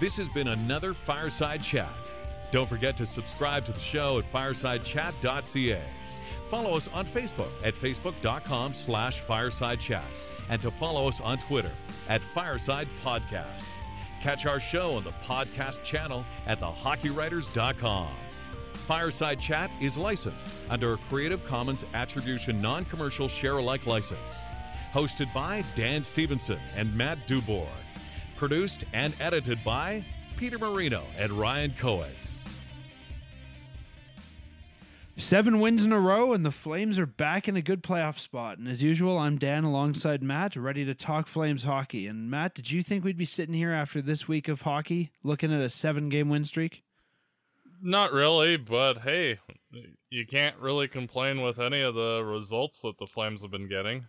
This has been another Fireside Chat. Don't forget to subscribe to the show at firesidechat.ca. Follow us on Facebook at facebook.com slash firesidechat and to follow us on Twitter at Fireside Podcast. Catch our show on the podcast channel at thehockeywriters.com. Fireside Chat is licensed under a Creative Commons Attribution Non Commercial Share Alike license. Hosted by Dan Stevenson and Matt Dubourg. Produced and edited by Peter Marino and Ryan Coetz. Seven wins in a row, and the Flames are back in a good playoff spot. And as usual, I'm Dan alongside Matt, ready to talk Flames hockey. And Matt, did you think we'd be sitting here after this week of hockey looking at a seven game win streak? Not really, but hey, you can't really complain with any of the results that the Flames have been getting.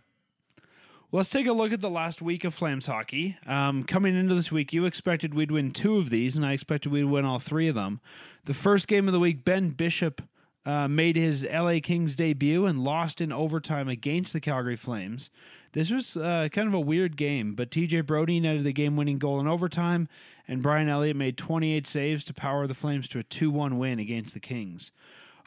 Let's take a look at the last week of Flames hockey. Um, coming into this week, you expected we'd win two of these, and I expected we'd win all three of them. The first game of the week, Ben Bishop uh, made his LA Kings debut and lost in overtime against the Calgary Flames. This was uh, kind of a weird game, but TJ Brodie netted the game winning goal in overtime, and Brian Elliott made 28 saves to power the Flames to a 2 1 win against the Kings.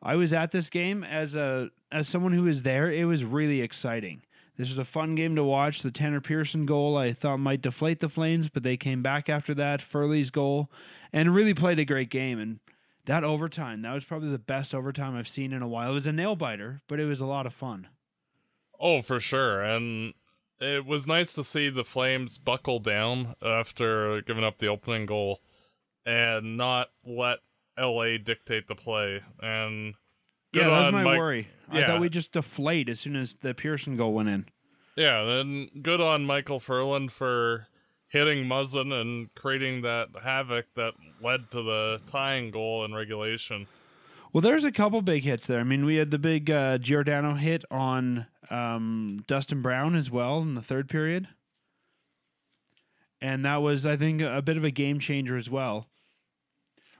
I was at this game as a as someone who was there. It was really exciting. This was a fun game to watch. The Tanner Pearson goal I thought might deflate the Flames, but they came back after that. Furley's goal, and really played a great game. And that overtime, that was probably the best overtime I've seen in a while. It was a nail biter, but it was a lot of fun. Oh, for sure. And it was nice to see the Flames buckle down after giving up the opening goal and not let LA dictate the play. And yeah, that was my Mike- worry. I thought we'd just deflate as soon as the Pearson goal went in. Yeah, and good on Michael Ferland for hitting Muzzin and creating that havoc that led to the tying goal in regulation. Well, there's a couple big hits there. I mean, we had the big uh, Giordano hit on um, Dustin Brown as well in the third period. And that was, I think, a bit of a game changer as well.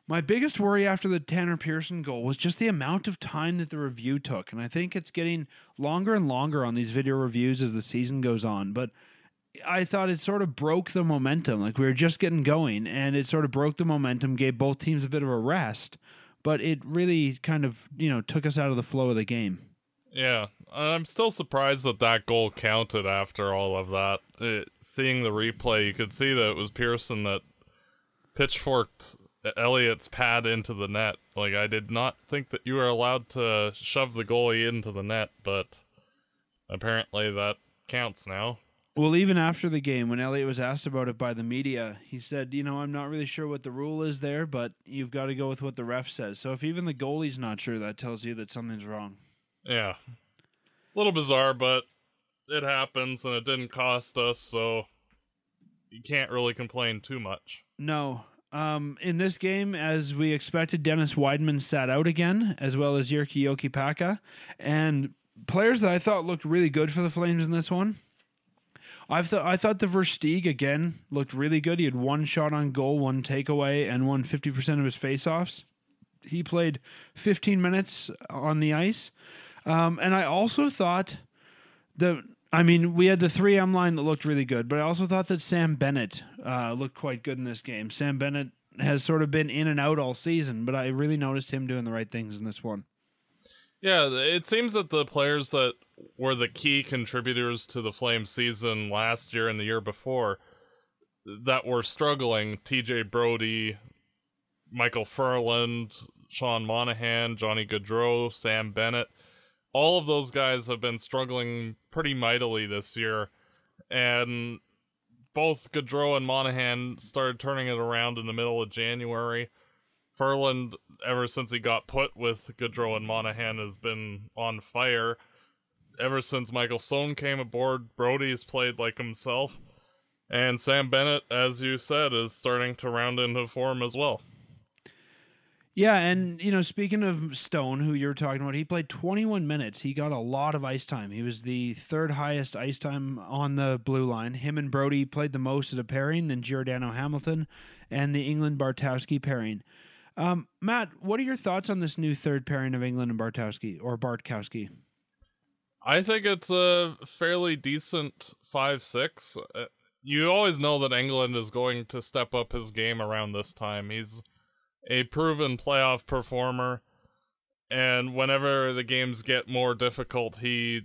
My biggest worry after the Tanner Pearson goal was just the amount of time that the review took. And I think it's getting longer and longer on these video reviews as the season goes on. But I thought it sort of broke the momentum. Like we were just getting going, and it sort of broke the momentum, gave both teams a bit of a rest but it really kind of you know took us out of the flow of the game. Yeah, I'm still surprised that that goal counted after all of that. It, seeing the replay, you could see that it was Pearson that pitchforked Elliott's pad into the net. Like, I did not think that you were allowed to shove the goalie into the net, but apparently that counts now. Well, even after the game, when Elliott was asked about it by the media, he said, "You know, I'm not really sure what the rule is there, but you've got to go with what the ref says." So if even the goalie's not sure, that tells you that something's wrong. Yeah. A little bizarre, but it happens and it didn't cost us, so you can't really complain too much. No. Um, in this game, as we expected, Dennis Wideman sat out again, as well as Jyrki Jokipakka, and players that I thought looked really good for the Flames in this one. I've thought I thought the Versteeg again looked really good. He had one shot on goal, one takeaway, and won fifty percent of his faceoffs. He played fifteen minutes on the ice, um, and I also thought the. I mean, we had the three M line that looked really good, but I also thought that Sam Bennett uh, looked quite good in this game. Sam Bennett has sort of been in and out all season, but I really noticed him doing the right things in this one. Yeah, it seems that the players that were the key contributors to the Flames season last year and the year before that were struggling TJ Brodie, Michael Ferland, Sean Monahan, Johnny Gaudreau, Sam Bennett all of those guys have been struggling pretty mightily this year. And both Gaudreau and Monahan started turning it around in the middle of January. Ferland, ever since he got put with Gaudreau and Monahan, has been on fire. Ever since Michael Stone came aboard, Brodie has played like himself. And Sam Bennett, as you said, is starting to round into form as well. Yeah, and you know, speaking of Stone, who you were talking about, he played 21 minutes. He got a lot of ice time. He was the third highest ice time on the blue line. Him and Brodie played the most at a pairing, then Giordano Hamilton and the Engelland Bartowski pairing. Um, Matt, what are your thoughts on this new third pairing of Engelland and Bartowski or Bartkowski? I think it's a fairly decent five six. Uh, you always know that Engelland is going to step up his game around this time. He's a proven playoff performer, and whenever the games get more difficult, he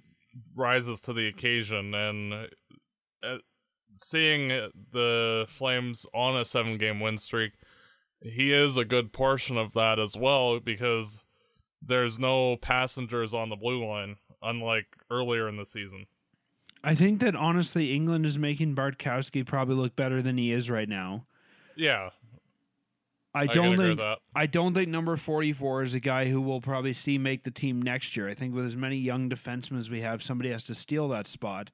rises to the occasion. And uh, seeing the Flames on a seven game win streak, he is a good portion of that as well because there's no passengers on the blue line, unlike earlier in the season. I think that honestly, Engelland is making Bartkowski probably look better than he is right now. Yeah, I I don't agree think. I don't think number forty four is a guy who will probably see make the team next year. I think with as many young defensemen as we have, somebody has to steal that spot.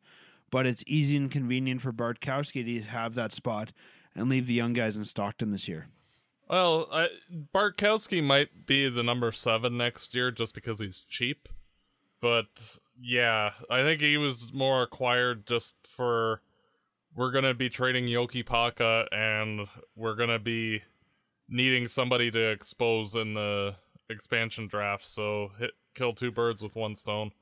But it's easy and convenient for Bartkowski to have that spot and leave the young guys in Stockton this year. Well, I, Bartkowski might be the number seven next year just because he's cheap. But yeah, I think he was more acquired just for we're gonna be trading Jokipakka and we're gonna be needing somebody to expose in the expansion draft. So hit kill two birds with one stone.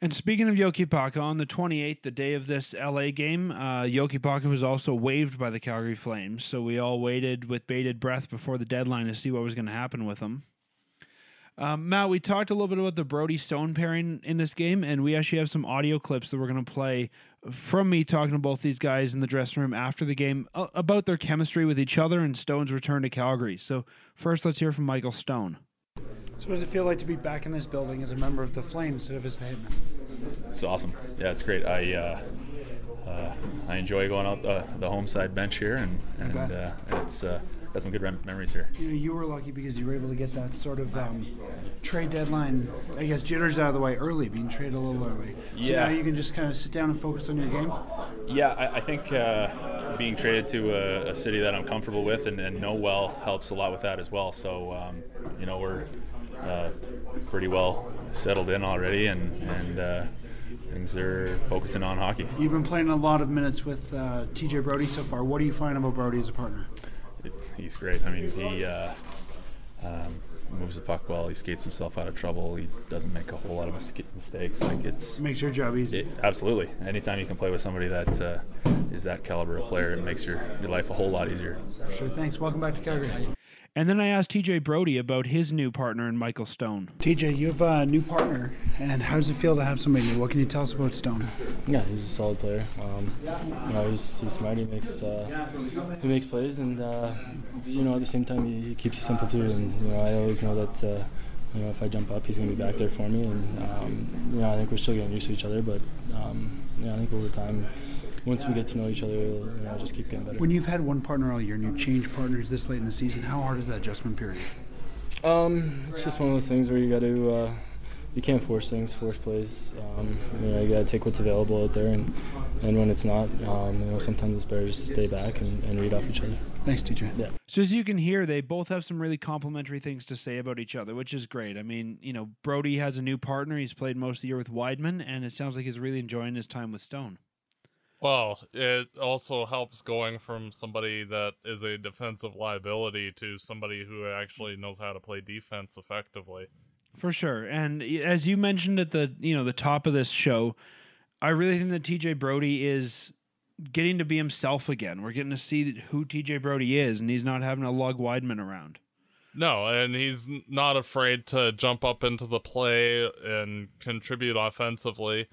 And speaking of Jokipakka, on the 28th, the day of this LA game, uh, Jokipakka was also waived by the Calgary Flames. So we all waited with bated breath before the deadline to see what was going to happen with him. Um, Matt, we talked a little bit about the Brodie Stone pairing in this game, and we actually have some audio clips that we're going to play from me talking to both these guys in the dressing room after the game uh, about their chemistry with each other and Stone's return to Calgary. So first, let's hear from Michael Stone. So, what does it feel like to be back in this building as a member of the Flames instead of as the Hitman? It's awesome. Yeah, it's great. I uh, uh, I enjoy going out the, the home side bench here, and and bet. uh, it's uh, got some good rem- memories here. You know, you were lucky because you were able to get that sort of um, trade deadline, I guess, jitters out of the way early, being traded a little early. So Yeah. now you can just kind of sit down and focus on your game. Yeah, I, I think uh, being traded to a, a city that I'm comfortable with and, and know well helps a lot with that as well. So um, you know we're uh, pretty well settled in already, and and uh, things are focusing on hockey. You've been playing a lot of minutes with uh, TJ Brodie so far. What do you find about Brodie as a partner? He's great. I mean, he uh, um, moves the puck well. He skates himself out of trouble. He doesn't make a whole lot of mis- mistakes. Like it's Makes your job easy. it, absolutely anytime you can play with somebody that uh, is that caliber of player, it makes your, your life a whole lot easier. Sure, thanks. Welcome back to Calgary. And then I asked TJ Brodie about his new partner in Michael Stone. TJ, you have a new partner, and how does it feel to have somebody new? What can you tell us about Stone? Yeah, he's a solid player. Um, you know, he's, he's smart. He makes uh, he makes plays, and uh, you know, at the same time, he, he keeps it simple too. And you know, I always know that uh, you know if I jump up, he's going to be back there for me. And um, you know, I think we're still getting used to each other, but um, yeah, I think over time, once we get to know each other, you know, just keep getting better. When you've had one partner all year and you change partners this late in the season, how hard is that adjustment period? Um, it's just one of those things where you got to, uh, you can't force things, force plays. Um, you know, you got to take what's available out there, and, and when it's not, um, you know, sometimes it's better just to stay back and, and read off each other. Thanks, TJ. Yeah. So as you can hear, they both have some really complimentary things to say about each other, which is great. I mean, you know, Brodie has a new partner. He's played most of the year with Wideman, and it sounds like he's really enjoying his time with Stone. Well, it also helps going from somebody that is a defensive liability to somebody who actually knows how to play defense effectively. For sure. And as you mentioned at the you know the top of this show, I really think that TJ Brodie is getting to be himself again. We're getting to see who TJ Brodie is, and he's not having a lug Wideman around. No, and he's not afraid to jump up into the play and contribute offensively.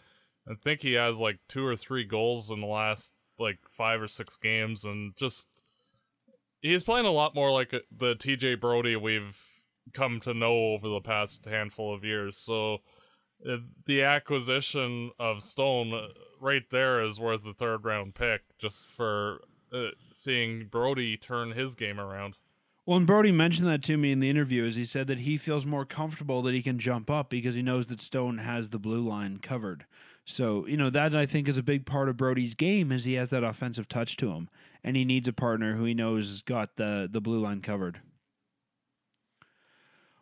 I think he has like two or three goals in the last like five or six games, and just he's playing a lot more like uh, the TJ Brodie we've come to know over the past handful of years. So uh, the acquisition of Stone uh, right there is worth the third round pick just for uh, seeing Brodie turn his game around. Well, and Brodie mentioned that to me in the interview, as he said that he feels more comfortable that he can jump up because he knows that Stone has the blue line covered. So, you know, that I think is a big part of Brodie's game is he has that offensive touch to him. And he needs a partner who he knows has got the, the blue line covered.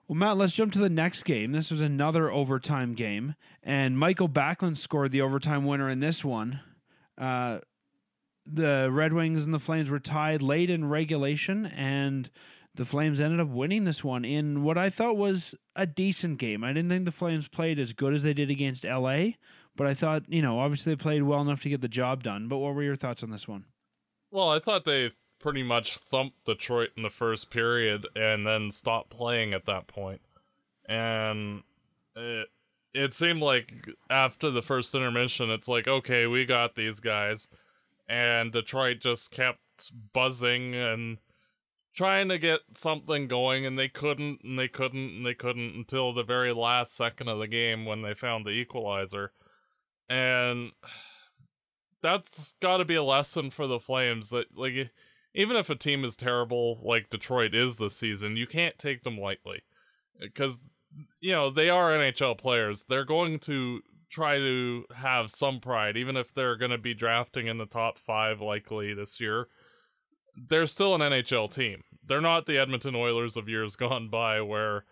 Well, Matt, let's jump to the next game. This was another overtime game, and Michael Backlund scored the overtime winner in this one. Uh, the Red Wings and the Flames were tied late in regulation, and the Flames ended up winning this one in what I thought was a decent game. I didn't think the Flames played as good as they did against LA, But I thought, you know, obviously they played well enough to get the job done. But what were your thoughts on this one? Well, I thought they pretty much thumped Detroit in the first period and then stopped playing at that point. And it, it seemed like after the first intermission, it's like, okay, we got these guys. And Detroit just kept buzzing and trying to get something going, and they couldn't, and they couldn't, and they couldn't until the very last second of the game when they found the equalizer. And that's got to be a lesson for the Flames that, like, even if a team is terrible like Detroit is this season, you can't take them lightly. Uh, because, you know, they are NHL players. They're going to try to have some pride, even if they're going to be drafting in the top five likely this year. They're still an NHL team. They're not the Edmonton Oilers of years gone by where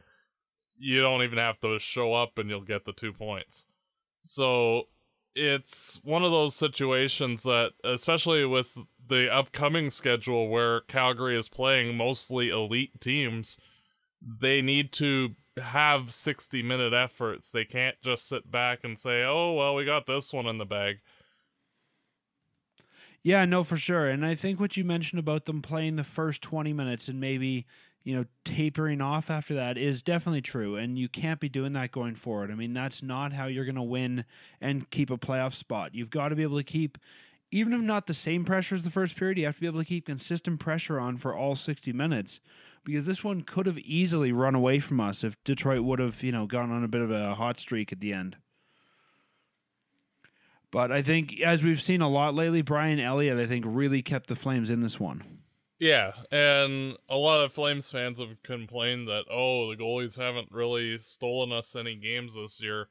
you don't even have to show up and you'll get the two points. So it's one of those situations that, especially with the upcoming schedule where Calgary is playing mostly elite teams, they need to have 60 minute efforts. They can't just sit back and say, oh, well, we got this one in the bag. Yeah, no, for sure. And I think what you mentioned about them playing the first 20 minutes and maybe, you know, tapering off after that is definitely true. And you can't be doing that going forward. I mean, that's not how you're going to win and keep a playoff spot. You've got to be able to keep, even if not the same pressure as the first period, you have to be able to keep consistent pressure on for all 60 minutes because this one could have easily run away from us if Detroit would have, you know, gone on a bit of a hot streak at the end. But I think, as we've seen a lot lately, Brian Elliott, I think, really kept the Flames in this one. Yeah, and a lot of Flames fans have complained that, oh, the goalies haven't really stolen us any games this year.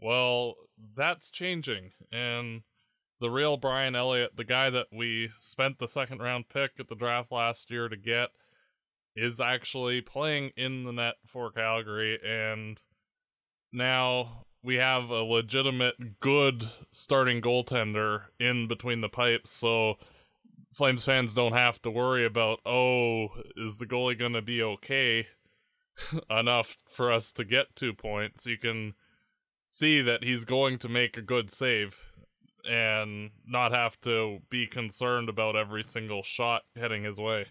Well, that's changing. And the real Brian Elliott, the guy that we spent the second round pick at the draft last year to get, is actually playing in the net for Calgary. And now we have a legitimate good starting goaltender in between the pipes, so Flames fans don't have to worry about, oh, is the goalie going to be okay enough for us to get two points? You can see that he's going to make a good save and not have to be concerned about every single shot heading his way.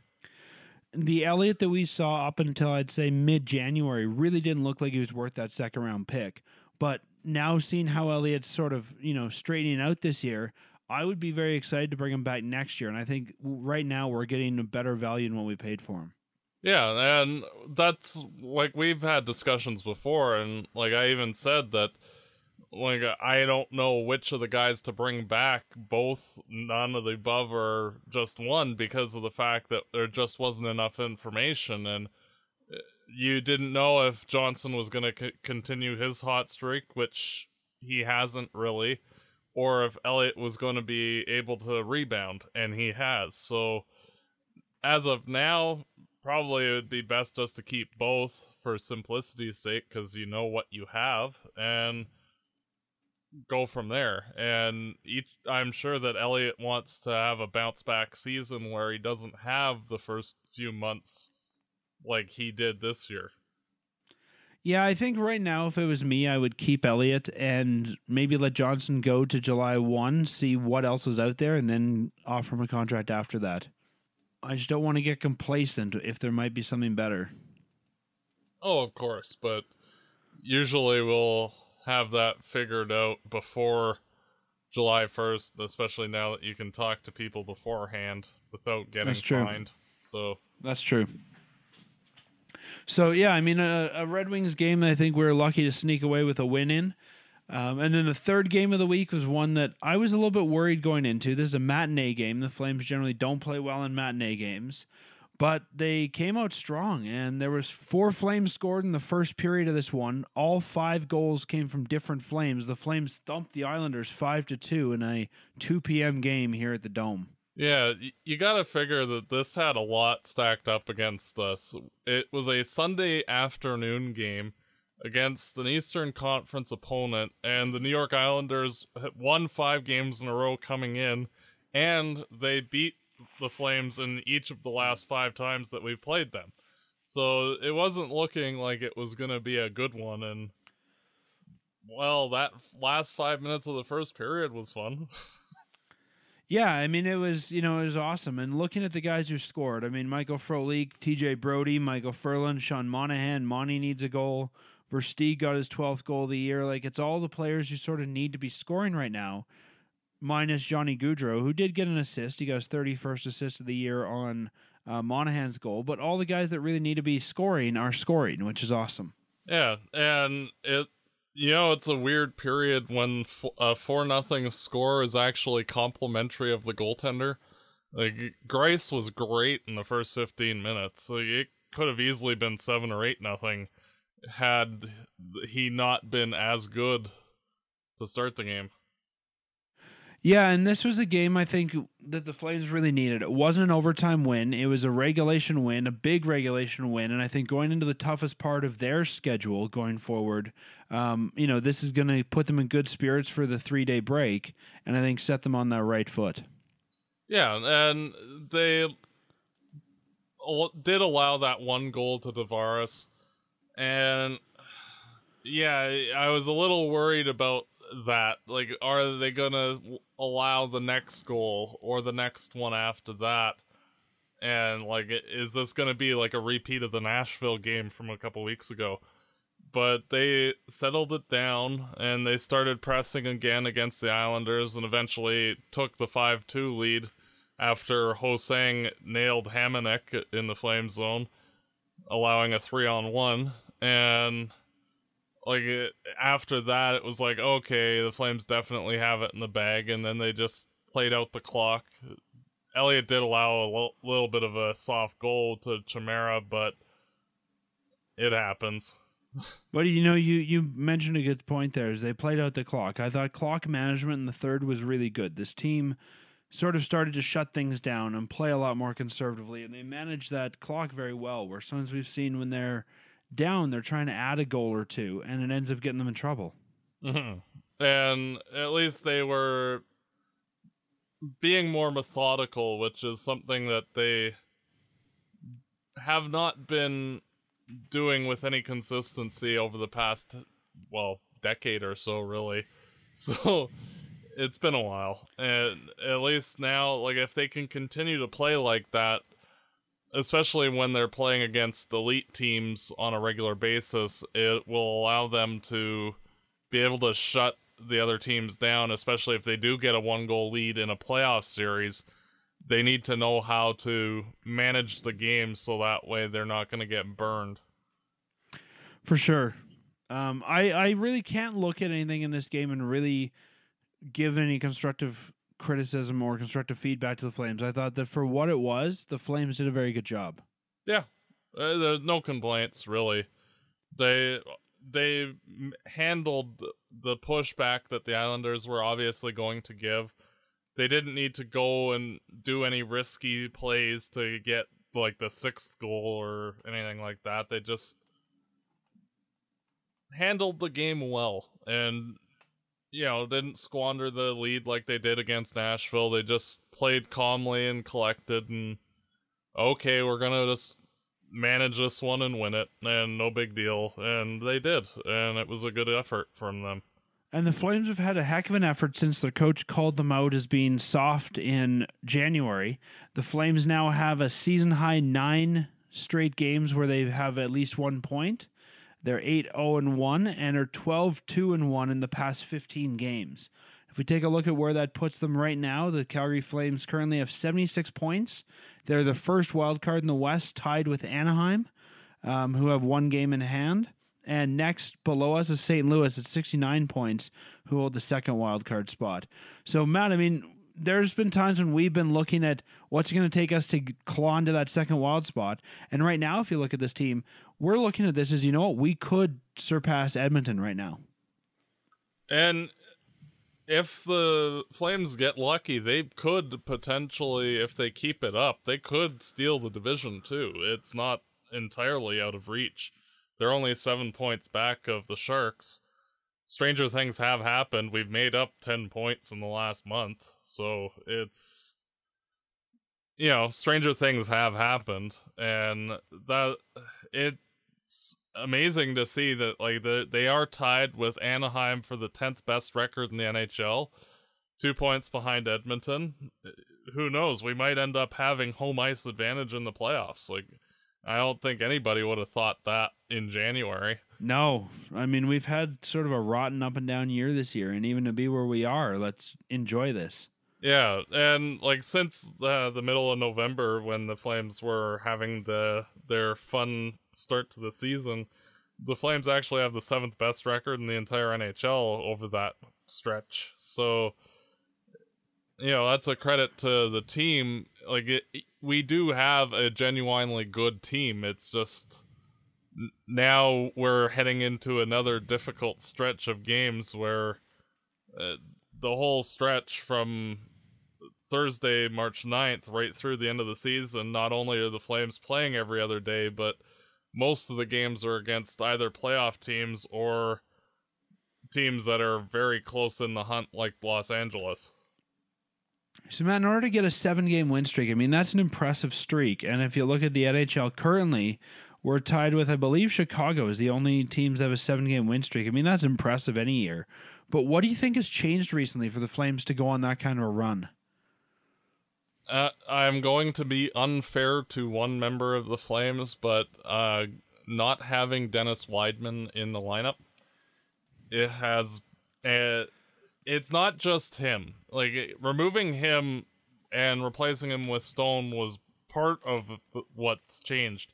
The Elliott that we saw up until I'd say mid January really didn't look like he was worth that second round pick. But now seeing how Elliott's sort of, you know, straightening out this year, I would be very excited to bring him back next year. And I think right now we're getting a better value than what we paid for him. Yeah, and that's like we've had discussions before, and like I even said that like I don't know which of the guys to bring back, both none of the above or just one, because of the fact that there just wasn't enough information, and uh, you didn't know if Johnson was going to c- continue his hot streak, which he hasn't really, or if Elliott was going to be able to rebound, and he has. So as of now, probably it would be best just to keep both for simplicity's sake because you know what you have and go from there. And each, I'm sure that Elliott wants to have a bounce back season where he doesn't have the first few months like he did this year. Yeah, I think right now, if it was me, I would keep Elliott and maybe let Johnson go to July 1, see what else is out there, and then offer him a contract after that. I just don't want to get complacent if there might be something better. Oh, of course, but usually we'll have that figured out before July 1st, especially now that you can talk to people beforehand without getting That's true. fined. So, That's true. So yeah, I mean a, a Red Wings game that I think we are lucky to sneak away with a win in. Um, and then the third game of the week was one that I was a little bit worried going into. This is a matinee game. The Flames generally don't play well in matinee games, but they came out strong. And there was four Flames scored in the first period of this one. All five goals came from different Flames. The Flames thumped the Islanders five to two in a 2 p.m. game here at the Dome. Yeah, you got to figure that this had a lot stacked up against us. It was a Sunday afternoon game against an Eastern Conference opponent, and the New York Islanders won five games in a row coming in, and they beat the Flames in each of the last five times that we played them. So it wasn't looking like it was going to be a good one, and well, that last five minutes of the first period was fun. Yeah, I mean it was you know it was awesome. And looking at the guys who scored, I mean Michael Frolik, T.J. Brodie, Michael Ferland, Sean Monahan, Monty needs a goal. Versteeg got his twelfth goal of the year. Like it's all the players who sort of need to be scoring right now, minus Johnny Gaudreau, who did get an assist. He got his thirty first assist of the year on uh, Monahan's goal. But all the guys that really need to be scoring are scoring, which is awesome. Yeah, and it you know it's a weird period when a four nothing score is actually complimentary of the goaltender. Like Greiss was great in the first fifteen minutes. Like it could have easily been seven or eight nothing had he not been as good to start the game. Yeah, and this was a game I think that the Flames really needed. It wasn't an overtime win, it was a regulation win, a big regulation win. And I think going into the toughest part of their schedule going forward, um, you know, this is going to put them in good spirits for the three day break and I think set them on that right foot. Yeah, and they did allow that one goal to Tavares. And yeah, I was a little worried about that. Like, are they gonna allow the next goal or the next one after that? And like, is this gonna be like a repeat of the Nashville game from a couple weeks ago? But they settled it down and they started pressing again against the Islanders and eventually took the 5 2 lead after Ho-Sang nailed Hamonic in the flame zone, allowing a 3 on 1. And like it, after that it was like okay the flames definitely have it in the bag and then they just played out the clock elliot did allow a l- little bit of a soft goal to chimera but it happens But you know, you you mentioned a good point there. Is they played out the clock. I thought clock management in the third was really good. This team sort of started to shut things down and play a lot more conservatively, and they managed that clock very well. Where sometimes we've seen when they're down, they're trying to add a goal or two, and it ends up getting them in trouble. mm-hmm. and at least they were being more methodical which is something that they have not been doing with any consistency over the past well decade or so really so it's been a while and at least now like if they can continue to play like that especially when they're playing against elite teams on a regular basis it will allow them to be able to shut the other teams down especially if they do get a one goal lead in a playoff series they need to know how to manage the game so that way they're not going to get burned For sure. Um, I I really can't look at anything in this game and really give any constructive criticism or constructive feedback to the Flames. I thought that for what it was, the Flames did a very good job. Yeah, uh, there's no complaints really. They they handled the pushback that the Islanders were obviously going to give. They didn't need to go and do any risky plays to get like the sixth goal or anything like that. They just handled the game well and you know didn't squander the lead like they did against Nashville. They just played calmly and collected and okay, we're gonna just manage this one and win it, and no big deal. And they did, and it was a good effort from them. And the Flames have had a heck of an effort since their coach called them out as being soft in January. The Flames now have a season high nine straight games where they have at least one point. They're 8 0 and 1 and are 12 2 and 1 in the past 15 games. If we take a look at where that puts them right now, the Calgary Flames currently have 76 points. They're the first wild card in the West, tied with Anaheim, um, who have one game in hand. And next below us is St. Louis at 69 points, who hold the second wild card spot. So, Matt, I mean, there's been times when we've been looking at what's going to take us to claw into that second wild spot. And right now, if you look at this team, we're looking at this as you know what, we could surpass Edmonton right now. And if the Flames get lucky, they could potentially, if they keep it up, they could steal the division too. It's not entirely out of reach. They're only seven points back of the Sharks. Stranger things have happened. We've made up 10 points in the last month. So it's. You know, stranger things have happened. And that. It's amazing to see that like the, they are tied with Anaheim for the 10th best record in the NHL, two points behind Edmonton. Who knows? We might end up having home ice advantage in the playoffs. Like, I don't think anybody would have thought that in January. No, I mean we've had sort of a rotten up and down year this year, and even to be where we are, let's enjoy this. Yeah, and like since uh, the middle of November, when the Flames were having the their fun start to the season, the Flames actually have the seventh best record in the entire NHL over that stretch. So, you know, that's a credit to the team. Like, it, we do have a genuinely good team. It's just now we're heading into another difficult stretch of games where uh, the whole stretch from Thursday, March 9th, right through the end of the season, not only are the Flames playing every other day, but most of the games are against either playoff teams or teams that are very close in the hunt, like Los Angeles. So, Matt, in order to get a seven game win streak, I mean, that's an impressive streak. And if you look at the NHL currently, we're tied with, I believe, Chicago is the only teams that have a seven game win streak. I mean, that's impressive any year. But what do you think has changed recently for the Flames to go on that kind of a run? Uh, I'm going to be unfair to one member of the Flames, but uh, not having Dennis Wideman in the lineup, it has. Uh, it's not just him. Like removing him and replacing him with Stone was part of what's changed,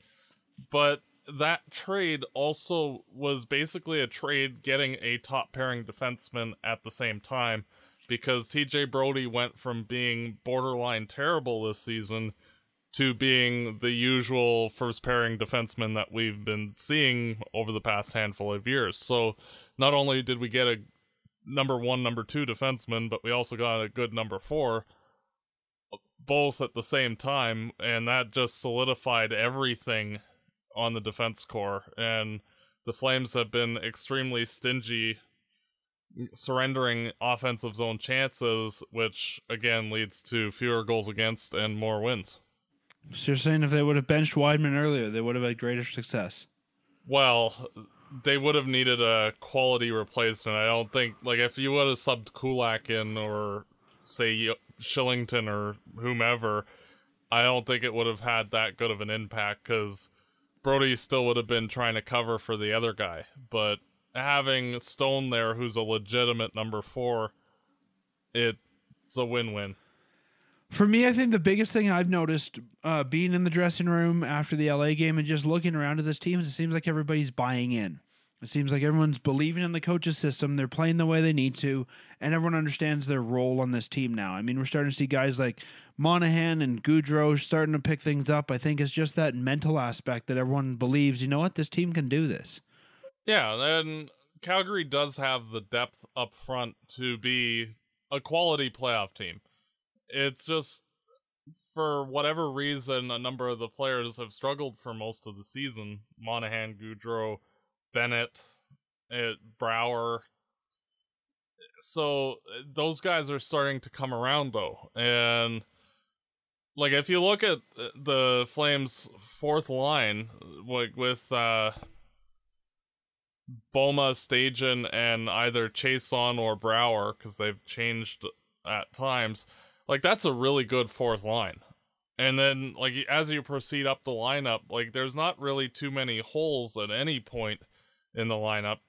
but that trade also was basically a trade getting a top pairing defenseman at the same time because TJ Brodie went from being borderline terrible this season to being the usual first pairing defenseman that we've been seeing over the past handful of years. So not only did we get a number one, number two defenseman, but we also got a good number four, both at the same time, and that just solidified everything on the defense core. And the Flames have been extremely stingy surrendering offensive zone chances, which again leads to fewer goals against and more wins. So you're saying if they would have benched Wideman earlier, they would have had greater success? Well, they would have needed a quality replacement. I don't think like if you would have subbed Kulak in or say Kylington or whomever, I don't think it would have had that good of an impact because Brodie still would have been trying to cover for the other guy. But having Stone there, who's a legitimate number four, it's a win-win. For me, I think the biggest thing I've noticed uh, being in the dressing room after the LA game and just looking around at this team is it seems like everybody's buying in. It seems like everyone's believing in the coach's system. They're playing the way they need to, and everyone understands their role on this team now. I mean, we're starting to see guys like Monahan and Gaudreau starting to pick things up. I think it's just that mental aspect that everyone believes, you know what, this team can do this. Yeah, and Calgary does have the depth up front to be a quality playoff team. It's just for whatever reason, a number of the players have struggled for most of the season. Monahan, Gaudreau, Bennett, it, Brouwer. So those guys are starting to come around though, and like if you look at the Flames' fourth line, like with uh, Bouma, Stajan, and either Chiasson or Brouwer, because they've changed at times. Like that's a really good fourth line. And then like as you proceed up the lineup, like there's not really too many holes at any point in the lineup.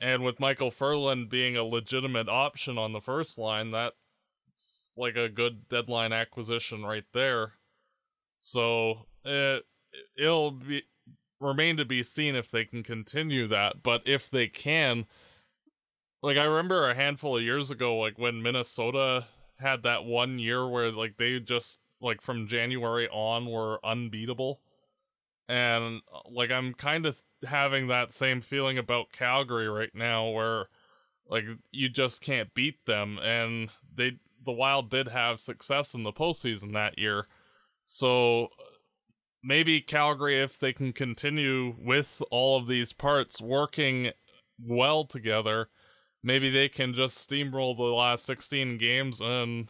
And with Michael Ferland being a legitimate option on the first line, that's like a good deadline acquisition right there. So it it'll be remain to be seen if they can continue that. But if they can, like I remember a handful of years ago, like when Minnesota had that one year where like they just like from January on were unbeatable. And uh, like I'm kind of having that same feeling about Calgary right now where like you just can't beat them and they the Wild did have success in the postseason that year. So maybe Calgary, if they can continue with all of these parts working well together, maybe they can just steamroll the last 16 games and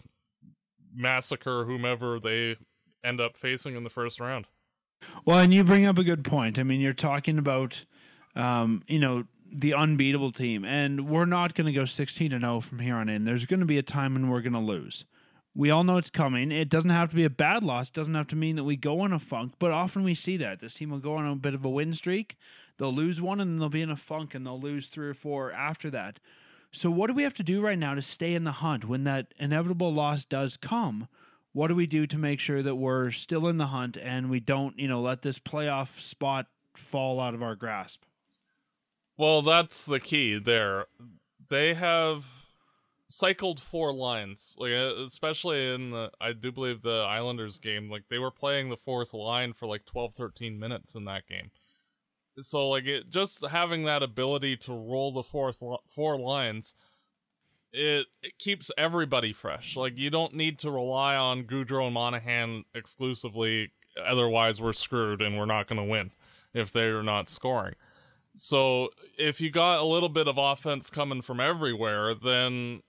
massacre whomever they end up facing in the first round. Well, and you bring up a good point. I mean, you're talking about um, you know, the unbeatable team, and we're not going to go 16 to 0 from here on in. There's going to be a time when we're going to lose. We all know it's coming. It doesn't have to be a bad loss. It doesn't have to mean that we go on a funk, but often we see that. This team will go on a bit of a win streak. They'll lose one and then they'll be in a funk and they'll lose three or four after that. So, what do we have to do right now to stay in the hunt when that inevitable loss does come? What do we do to make sure that we're still in the hunt and we don't, you know, let this playoff spot fall out of our grasp? Well, that's the key there. They have cycled four lines, like uh, especially in the, I do believe the Islanders game, like they were playing the fourth line for like 12 13 minutes in that game. So like it just having that ability to roll the fourth four lines it it keeps everybody fresh. Like you don't need to rely on Gaudreau and Monahan exclusively otherwise we're screwed and we're not going to win if they're not scoring. So if you got a little bit of offense coming from everywhere, then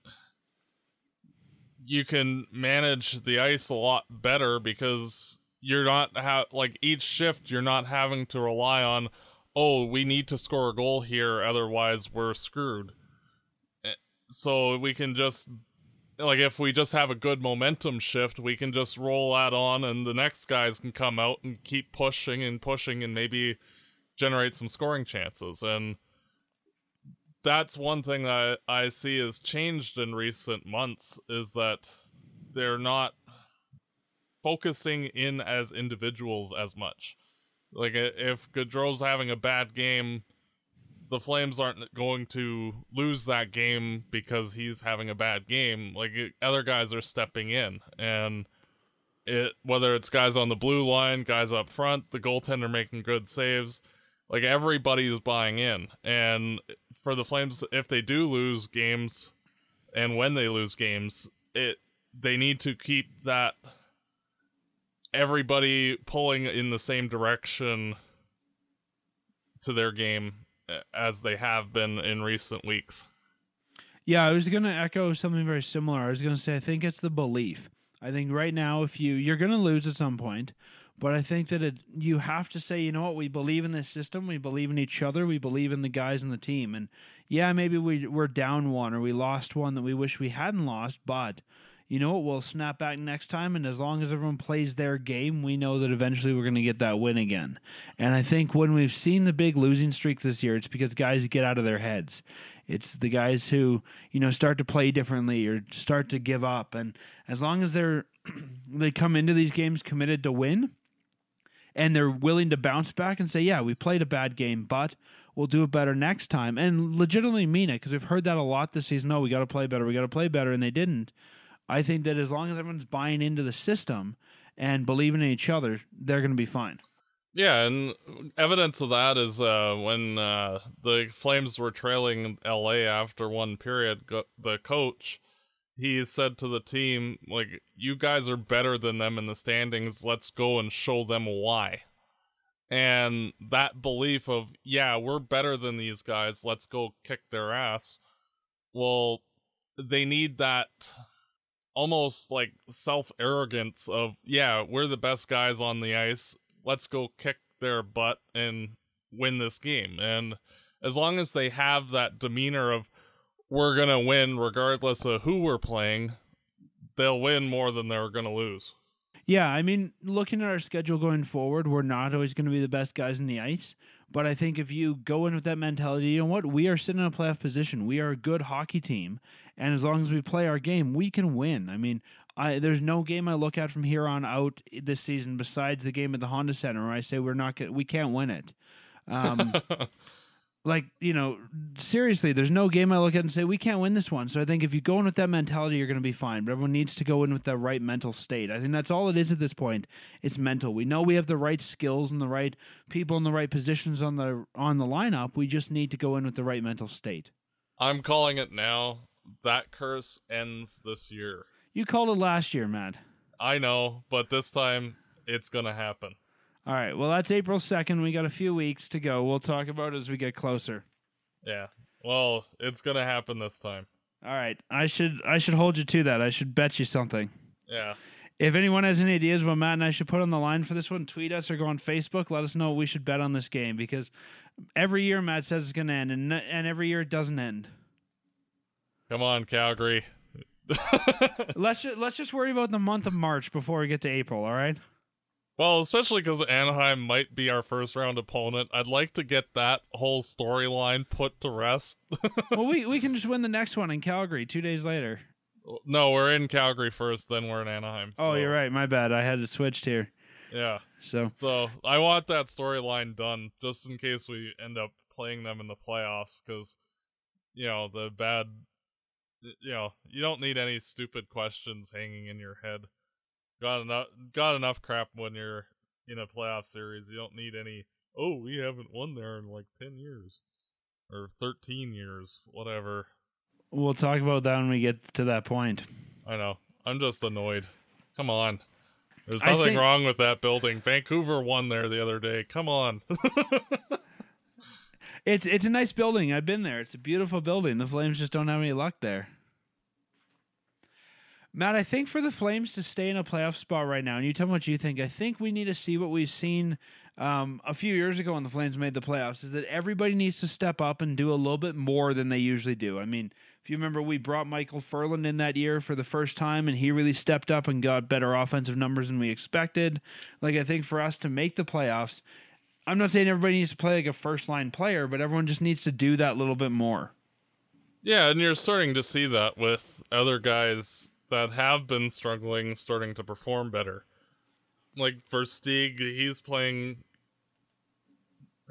you can manage the ice a lot better because you're not ha- like each shift you're not having to rely on oh we need to score a goal here otherwise we're screwed. Eh, so we can just like if we just have a good momentum shift we can just roll that on and the next guys can come out and keep pushing and pushing and maybe generate some scoring chances and that's one thing that I see has changed in recent months is that they're not focusing in as individuals as much. Like if Gaudreau's having a bad game, the Flames aren't going to lose that game because he's having a bad game. Like other guys are stepping in and it whether it's guys on the blue line, guys up front, the goaltender making good saves, like everybody is buying in. And for the Flames, if they do lose games, and when they lose games, it they need to keep that everybody pulling in the same direction to their game as they have been in recent weeks. Yeah, I was going to echo something very similar. I was going to say I think it's the belief. I think right now if you you're going to lose at some point, but I think that it you have to say, you know what, we believe in this system, we believe in each other, we believe in the guys in the team. And yeah, maybe we we're down one or we lost one that we wish we hadn't lost, but you know what, we'll snap back next time and as long as everyone plays their game, we know that eventually we're going to get that win again. And I think when we've seen the big losing streak this year, it's because guys get out of their heads. It's the guys who, you know, start to play differently or start to give up. And as long as they're they come into these games committed to win and they're willing to bounce back and say, Yeah, we played a bad game, but we'll do it better next time. And legitimately mean it, because we've heard that a lot this season. No, we gotta play better, we gotta play better, and they didn't. I think that as long as everyone's buying into the system and believing in each other, they're gonna be fine. Yeah, and evidence of that is uh, when uh, the Flames were trailing LA after one period, the coach he said to the team like you guys are better than them in the standings. Let's go and show them why. And that belief of yeah we're better than these guys. Let's go kick their ass. Well they need that almost like self arrogance of yeah we're the best guys on the ice. Let's go kick their butt and win this game. And as long as they have that demeanor of we're gonna win regardless of who we're playing they'll win more than they're gonna lose Yeah, I mean, looking at our schedule going forward, we're not always going to be the best guys in the ice. But I think if you go in with that mentality, you know what? We are sitting in a playoff position. We are a good hockey team. And as long as we play our game, we can win. I mean, I, there's no game I look at from here on out this season besides the game at the Honda Center where I say we're not we can't win it. Um, like you know seriously there's no game i look at and say we can't win this one. So i think if you go in with that mentality you're going to be fine but everyone needs to go in with the right mental state. I think that's all it is at this point. It's mental. We know we have the right skills and the right people in the right positions on the on the lineup. We just need to go in with the right mental state. I'm calling it now. That curse ends this year. You called it last year matt. I know but this time it's gonna happen all right well that's april 2nd we got a few weeks to go we'll talk about it as we get closer yeah well it's gonna happen this time all right i should i should hold you to that i should bet you something yeah If anyone has any ideas what Matt and I should put on the line for this one, tweet us or go on Facebook. Let us know what we should bet on this game because every year Matt says it's going to end, and and every year it doesn't end. Come on, Calgary. let's just let's just worry about the month of March before we get to April. All right. Well, especially because Anaheim might be our first round opponent. I'd like to get that whole storyline put to rest. well, we we can just win the next one in Calgary two days later. No, we're in Calgary first, then we're in Anaheim. Oh, you're right. My bad. I had it switched here. Yeah. So So I want that storyline done just in case we end up playing them in the playoffs because, you know, the bad, you know, you don't need any stupid questions hanging in your head. Got enough, got enough crap when you're in a playoff series. You don't need any, oh, we haven't won there in like 10 years or 13 years, whatever. we'll talk about that when we get to that point. I know. I'm just annoyed. Come on. There's nothing think- wrong with that building. Vancouver won there the other day. Come on. It's it's a nice building. I've been there. It's a beautiful building. The Flames just don't have any luck there. Matt, I think for the Flames to stay in a playoff spot right now, and you tell me what you think. I think we need to see what we've seen um, a few years ago when the Flames made the playoffs. Is that everybody needs to step up and do a little bit more than they usually do. I mean, if you remember, we brought Michael Ferland in that year for the first time, and he really stepped up and got better offensive numbers than we expected. Like I think for us to make the playoffs, I'm not saying everybody needs to play like a first line player, but everyone just needs to do that little bit more. Yeah, and you're starting to see that with other guys that have been struggling starting to perform better. Like Versteeg, he's playing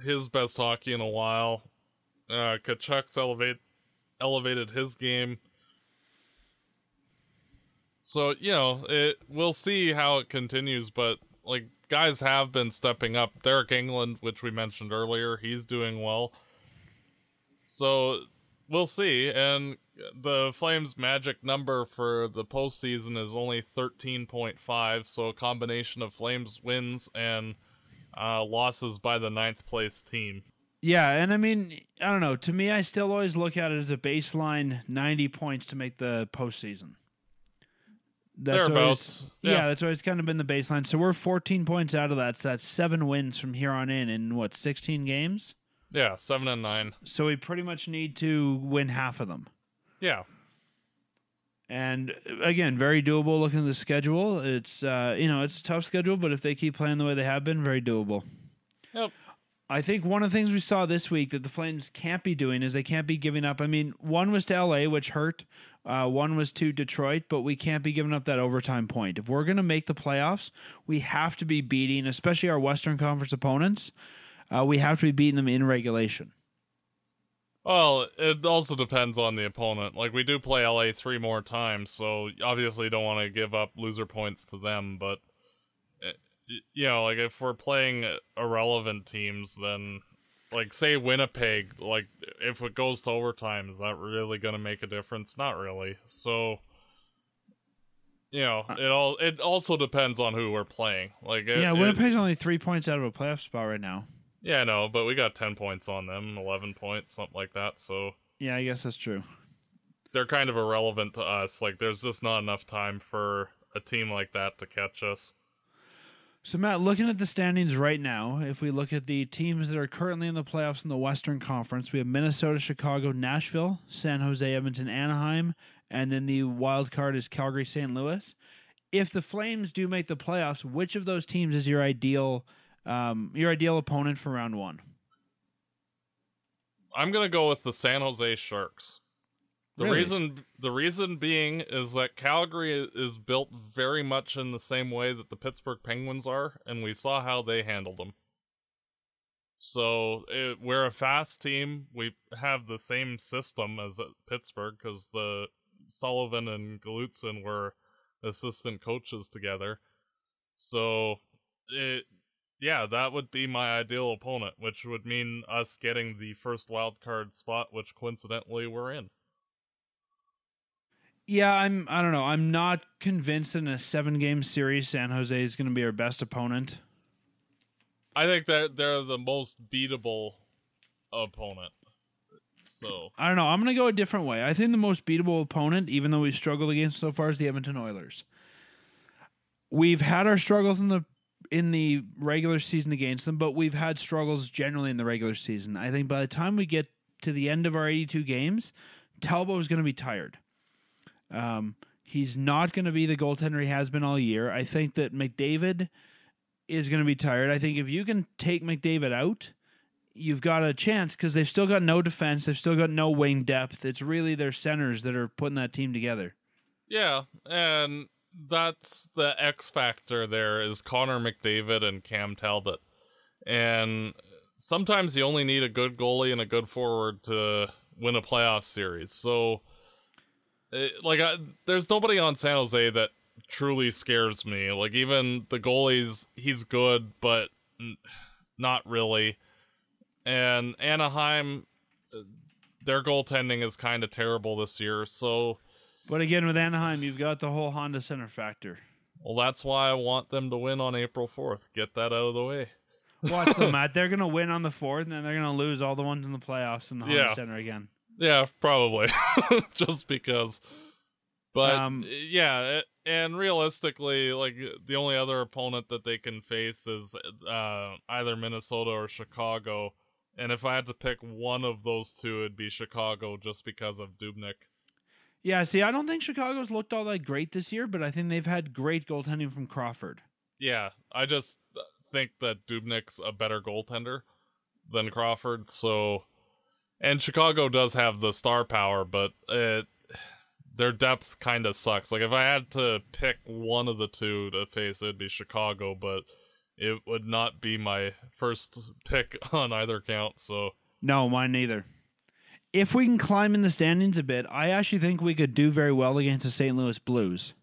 his best hockey in a while. Uh Tkachuk's elevate elevated his game. So, you know, it we'll see how it continues, but like guys have been stepping up. Deryk Engelland, which we mentioned earlier, he's doing well. So we'll see. And the Flames' magic number for the postseason is only 13.5. So a combination of Flames wins and uh, losses by the ninth place team. Yeah, and I mean, I don't know. To me, I still always look at it as a baseline 90 points to make the postseason. That's Thereabouts, always- yeah. yeah. that's always kind of been the baseline. So we're 14 points out of that. So that's seven wins from here on in in what 16 games. Yeah, seven and nine. So we pretty much need to win half of them. Yeah, And uh, again, very doable. Looking at the schedule, it's uh, you know it's a tough schedule, but if they keep playing the way they have been, very doable. Yep. I think one of the things we saw this week that the Flames can't be doing is they can't be giving up. I mean, one was to LA, which hurt. Uh, one was to Detroit, but we can't be giving up that overtime point. If we're going to make the playoffs, we have to be beating, especially our Western Conference opponents. Uh, we have to be beating them in regulation. Well, it also depends on the opponent. Like we do play LA three more times, so obviously don't want to give up loser points to them. But eh, you know, like if we're playing irrelevant teams, then like say Winnipeg, like if it goes to overtime, is that really going to make a difference? Not really. So you know, it all it also depends on who we're playing. Like it- yeah, it- Winnipeg's only three points out of a playoff spot right now. Yeah, no, but we got ten points on them, eleven points, something like that. So Yeah, I guess that's true. they're kind of irrelevant to us. Like, there's just not enough time for a team like that to catch us. So, Matt, looking at the standings right now, if we look at the teams that are currently in the playoffs in the Western Conference, we have Minnesota, Chicago, Nashville, San Jose, Edmonton, Anaheim, and then the wild card is Calgary, St. Louis. If the Flames do make the playoffs, which of those teams is your ideal, um, your ideal opponent for round one? I'm gonna go with the San Jose Sharks. The Really? reason, the reason being, is that Calgary is built very much in the same way that the Pittsburgh Penguins are, and we saw how they handled them. So it, we're a fast team. We have the same system as at Pittsburgh because the Sullivan and Gulutzan were assistant coaches together. So it yeah, that would be my ideal opponent, which would mean us getting the first wild card spot, which coincidentally we're in. Yeah, I'm. I don't know. I'm not convinced in a seven-game series San Jose is going to be our best opponent. I think that they're the most beatable opponent. So I don't know. I'm going to go a different way. I think the most beatable opponent, even though we've struggled against so far, is the Edmonton Oilers. we've had our struggles in the in the regular season against them, but we've had struggles generally in the regular season. I think by the time we get to the end of our 82 games, Talbot is going to be tired. Um, he's not going to be the goaltender he has been all year. I think that McDavid is going to be tired. I think if you can take McDavid out, you've got a chance because they've still got no defense. They've still got no wing depth. It's really their centers that are putting that team together. Yeah, and that's the X factor there is Connor McDavid and Cam Talbot. And sometimes you only need a good goalie and a good forward to win a playoff series. So it, like I, there's nobody on San Jose that truly scares me. Like even the goalies, he's good, but n- not really. And Anaheim, uh, their goaltending is kind of terrible this year. So, But again, with Anaheim, you've got the whole Honda Center factor. well, that's why I want them to win on April 4th. Get that out of the way. Watch them, Matt. They're going to win on the fourth, and then they're going to lose all the ones in the playoffs in the Honda Yeah. Center again. Yeah, probably. Just because. But Um, yeah, and realistically, like the only other opponent that they can face is uh, either Minnesota or Chicago. And if I had to pick one of those two, it'd be Chicago just because of Dubnyk. Yeah, see, I don't think Chicago's looked all that great this year, but I think they've had great goaltending from Crawford. Yeah, I just think that Dubnyk's a better goaltender than Crawford. So, and Chicago does have the star power, but it their depth kind of sucks. Like if I had to pick one of the two to face, it'd be Chicago, but it would not be my first pick on either count. So, No, mine neither. If we can climb in the standings a bit, I actually think we could do very well against the St. Louis Blues.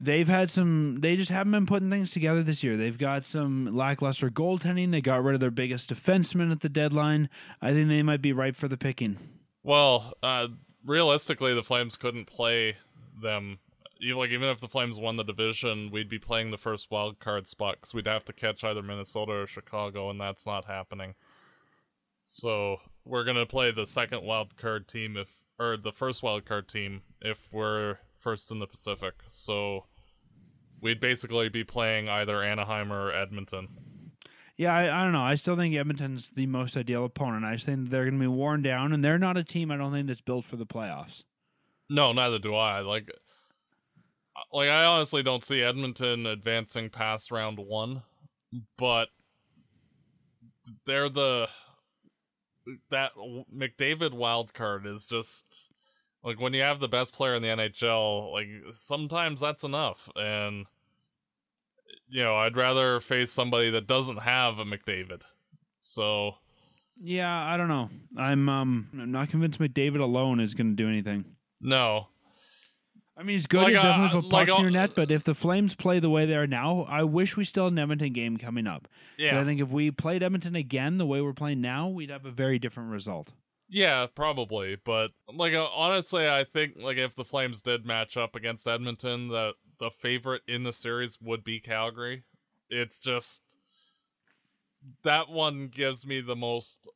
They've had some. They just haven't been putting things together this year. They've got some lackluster goaltending. They got rid of their biggest defenseman at the deadline. I think they might be ripe for the picking. well, uh, realistically, the Flames couldn't play them. Even like even if the Flames won the division, we'd be playing the first wild card spot because we'd have to catch either Minnesota or Chicago, and that's not happening. So we're gonna play the second wild card team if, or the first wild card team if we're first in the Pacific. So we'd basically be playing either Anaheim or Edmonton. Yeah, I, I don't know. I still think Edmonton's the most ideal opponent. I just think they're going to be worn down, and they're not a team. I don't think that's built for the playoffs. No, neither do I. Like, like I honestly don't see Edmonton advancing past round one, but they're the that McDavid wild card is just like when you have the best player in the NHL. Like sometimes that's enough, and you know I'd rather face somebody that doesn't have a McDavid. So Yeah, I don't know. I'm um I'm not convinced McDavid alone is going to do anything. no, I mean, he's good. Like, he uh, definitely put like, in your uh, net. But if the Flames play the way they are now, I wish we still had an Edmonton game coming up. yeah, I think if we played Edmonton again the way we're playing now, we'd have a very different result. Yeah, probably, but like uh, honestly, I think like if the Flames did match up against Edmonton, that the favorite in the series would be Calgary. It's just that one gives me the most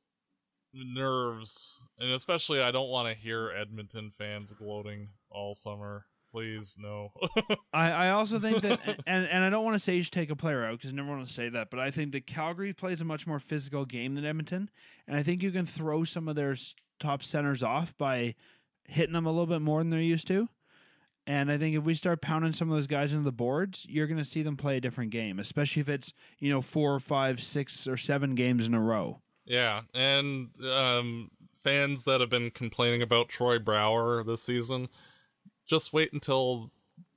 nerves, and especially I don't want to hear Edmonton fans gloating all summer. Please, no. I, I also think that, and, and I don't want to say you should take a player out because I never want to say that, but I think that Calgary plays a much more physical game than Edmonton, and I think you can throw some of their top centers off by hitting them a little bit more than they're used to. And I think if we start pounding some of those guys into the boards, you're going to see them play a different game, especially if it's you know four or five, six or seven games in a row. yeah, and um, fans that have been complaining about Troy Brouwer this season, just wait until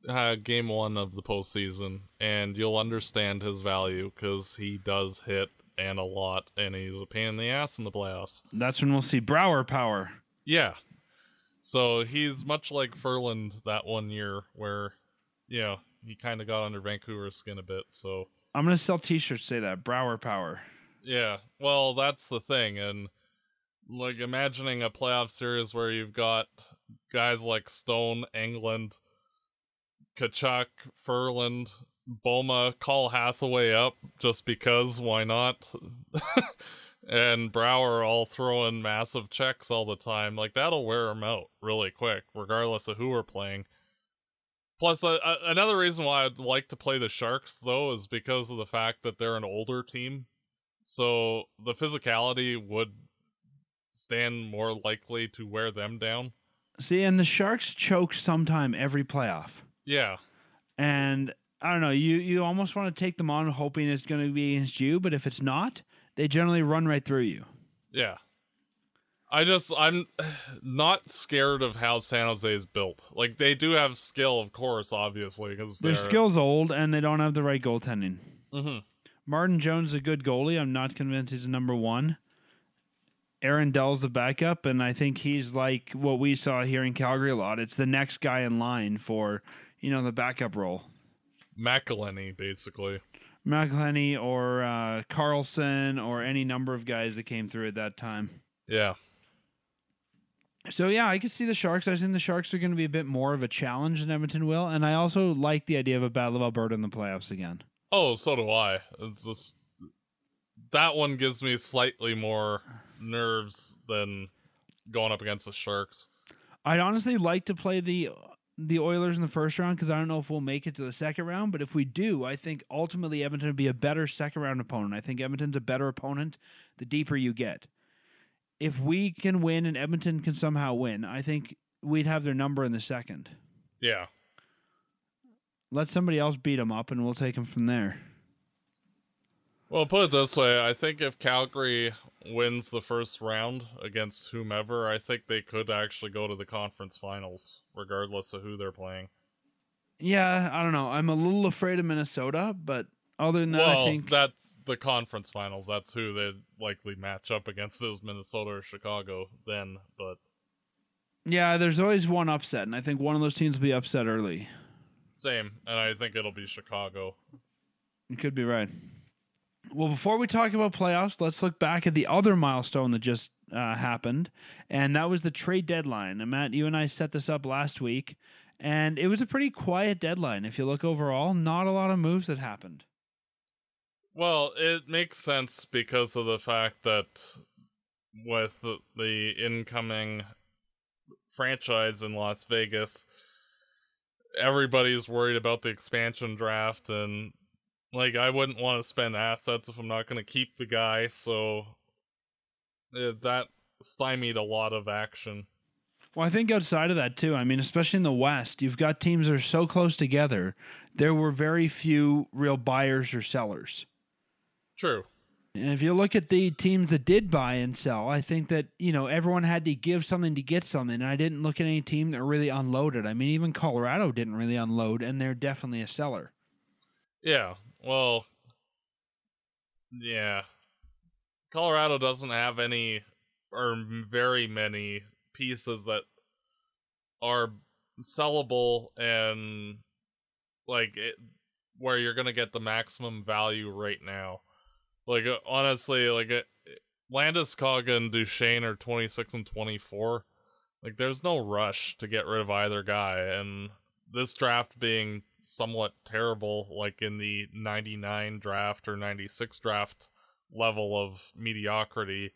uh, game one of the postseason, and you'll understand his value because he does hit and a lot, and he's a pain in the ass in the playoffs. That's when we'll see Brouwer power. Yeah, so he's much like Ferland that one year, where you know he kind of got under Vancouver's skin a bit. So I'm going to sell T-shirts say that Brouwer power. Yeah, well, that's the thing, and like imagining a playoff series where you've got guys like Stone, Engelland, Tkachuk, Ferland, Bouma, call Hathaway up just because why not? and Brouwer all throwing massive checks all the time. Like that'll wear them out really quick, regardless of who we're playing. Plus, uh, another reason why I'd like to play the Sharks though is because of the fact that they're an older team, so the physicality would stand more likely to wear them down. See, and the Sharks choke sometime every playoff. Yeah, And I don't know, you you almost want to take them on hoping it's going to be against you, but if it's not, they generally run right through you. yeah. I just I'm not scared of how San Jose is built. Like they do have skill, of course, obviously, because Their skill's old and they don't have the right goaltending. hmm Martin Jones is a good goalie. I'm not convinced he's a number one. Aaron Dell's the backup, and I think he's like what we saw here in Calgary a lot. It's the next guy in line for, you know, the backup role. McElhinney, basically. McElhinney or uh, Karlsson or any number of guys that came through at that time. Yeah, So yeah, I could see the Sharks. I think the Sharks are going to be a bit more of a challenge than Edmonton will, and I also like the idea of a Battle of Alberta in the playoffs again. Oh, so do I. It's just that one gives me slightly more nerves than going up against the Sharks. I'd honestly like to play the the Oilers in the first round because I don't know if we'll make it to the second round. But if we do, I think ultimately Edmonton would be a better second round opponent. I think Edmonton's a better opponent the deeper you get. If we can win and Edmonton can somehow win, I think we'd have their number in the second. Yeah. Let somebody else beat them up, and we'll take them from there. Well, put it this way, I think if Calgary wins the first round against whomever, I think they could actually go to the conference finals, regardless of who they're playing. Yeah, I don't know. I'm a little afraid of Minnesota, but other than that, well, I think that's the conference finals. That's who they'd likely match up against is Minnesota or Chicago then, but yeah, there's always one upset, and I think one of those teams will be upset early. same. And I think it'll be Chicago. You could be right. Well, before we talk about playoffs, let's look back at the other milestone that just uh, happened, and that was the trade deadline. And Matt, you and I set this up last week, and it was a pretty quiet deadline. If you look overall, not a lot of moves that happened. Well, it makes sense because of the fact that with the, the incoming franchise in Las Vegas, everybody's worried about the expansion draft and like I wouldn't want to spend assets if I'm not going to keep the guy, so uh, that stymied a lot of action. Well, I think outside of that too. I mean, especially in the West, you've got teams that are so close together. There were very few real buyers or sellers. True. And if you look at the teams that did buy and sell, I think that, you know, everyone had to give something to get something. And I didn't look at any team that really unloaded. I mean, even Colorado didn't really unload, and they're definitely a seller. Yeah. Well, yeah. Colorado doesn't have any or very many pieces that are sellable and like it, where you're going to get the maximum value right now. Like uh, honestly, like Landeskog and Duchene are 26 and 24. Like there's no rush to get rid of either guy and this draft being somewhat terrible, like in the 99 draft or 96 draft level of mediocrity,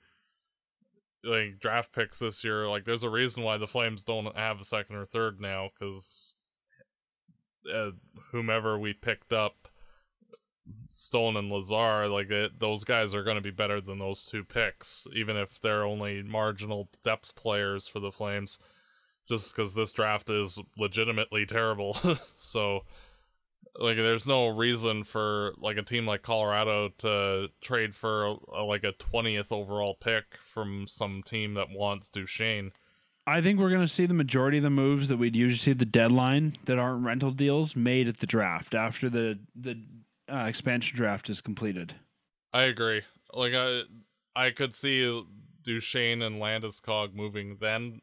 like draft picks this year, like there's a reason why the Flames don't have a second or third now, because uh, whomever we picked up, Stone and Lazar, like it, those guys are going to be better than those two picks, even if they're only marginal depth players for the Flames just because this draft is legitimately terrible. so, like, there's no reason for like a team like Colorado to trade for a, like a 20th overall pick from some team that wants Duchene. I think we're going to see the majority of the moves that we'd usually see the deadline that aren't rental deals made at the draft after the the uh, expansion draft is completed. I agree. Like, I I could see Duchene and Landeskog moving then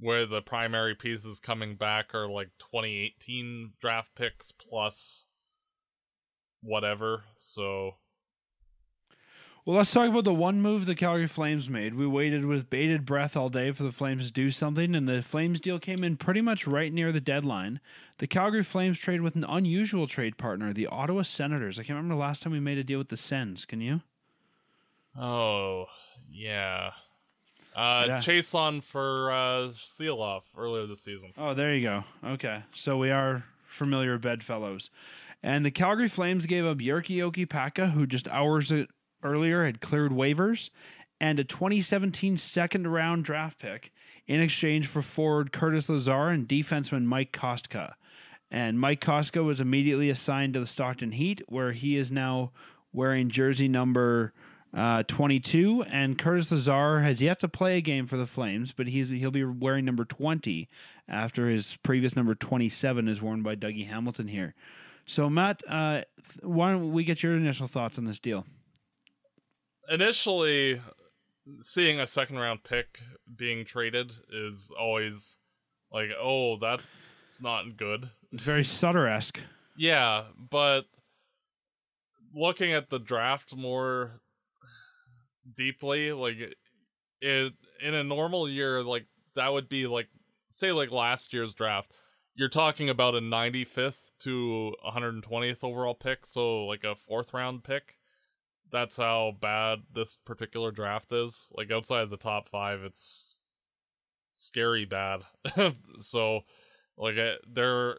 where the primary pieces coming back are like 2018 draft picks plus whatever. So Well, let's talk about the one move the Calgary Flames made. We waited with bated breath all day for the Flames to do something, and the Flames deal came in pretty much right near the deadline. The Calgary Flames trade with an unusual trade partner, the Ottawa Senators. I can't remember the last time we made a deal with the Sens. Can you? Oh, yeah. Uh, Yeah. Chiasson for uh, Sieloff earlier this season. Oh, there you go. Okay, so we are familiar bedfellows. And the Calgary Flames gave up Jyrki Jokipakka, who just hours earlier had cleared waivers, and a 2017 second round draft pick in exchange for forward Curtis Lazar and defenseman Mike Kostka. And Mike Kostka was immediately assigned to the Stockton Heat, where he is now wearing jersey number uh, 22. And Curtis Lazar has yet to play a game for the Flames, but he's he'll be wearing number 20 after his previous number 27 is worn by Dougie Hamilton here. So, Matt, uh, why don't we get your initial thoughts on this deal? Initially, seeing a second round pick being traded is always like, oh, that's not good. It's very Sutter esque. Yeah, but looking at the draft more deeply, like it in a normal year, like that would be like say like last year's draft. You're talking about a 95th to 120th overall pick, so like a fourth round pick. That's how bad this particular draft is. Like outside the top five, it's scary bad. so, like, there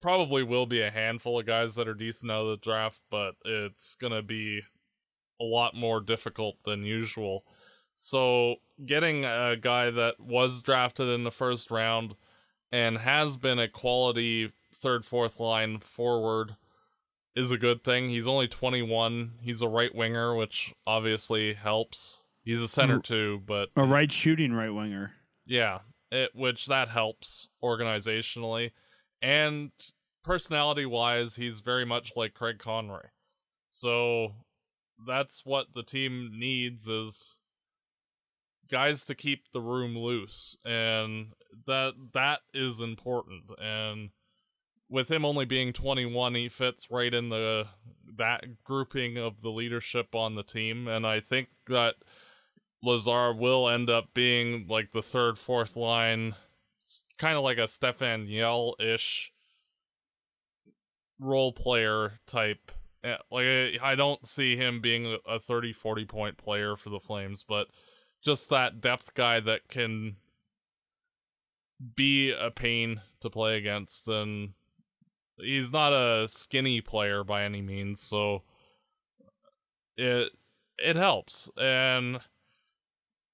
probably will be a handful of guys that are decent out of the draft, but it's gonna be a lot more difficult than usual. So, getting a guy that was drafted in the first round and has been a quality third, fourth line forward is a good thing. He's only 21. He's a right winger, which obviously helps. He's a center mm. too, but a right shooting right winger. Yeah, it which that helps organizationally and personality wise, he's very much like Craig Conroy. So that's what the team needs is guys to keep the room loose and that that is important and with him only being 21 he fits right in the that grouping of the leadership on the team and i think that lazar will end up being like the third fourth line kind of like a stefan yell-ish role player type like i don't see him being a 30 40 point player for the flames but just that depth guy that can be a pain to play against and he's not a skinny player by any means so it it helps. And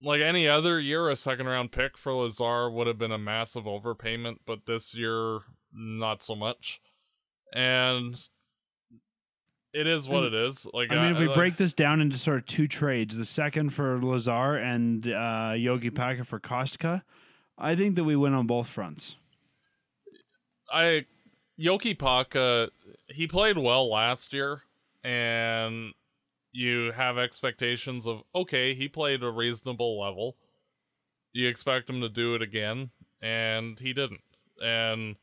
like any other year a second round pick for lazar would have been a massive overpayment but this year not so much. And it is what it is. Like I mean, if we like, break this down into sort of two trades, the second for Lazar and uh, Jokipakka for Kostka, I think that we win on both fronts. I Jokipakka, he played well last year, and you have expectations of okay, he played a reasonable level. You expect him to do it again, and he didn't. And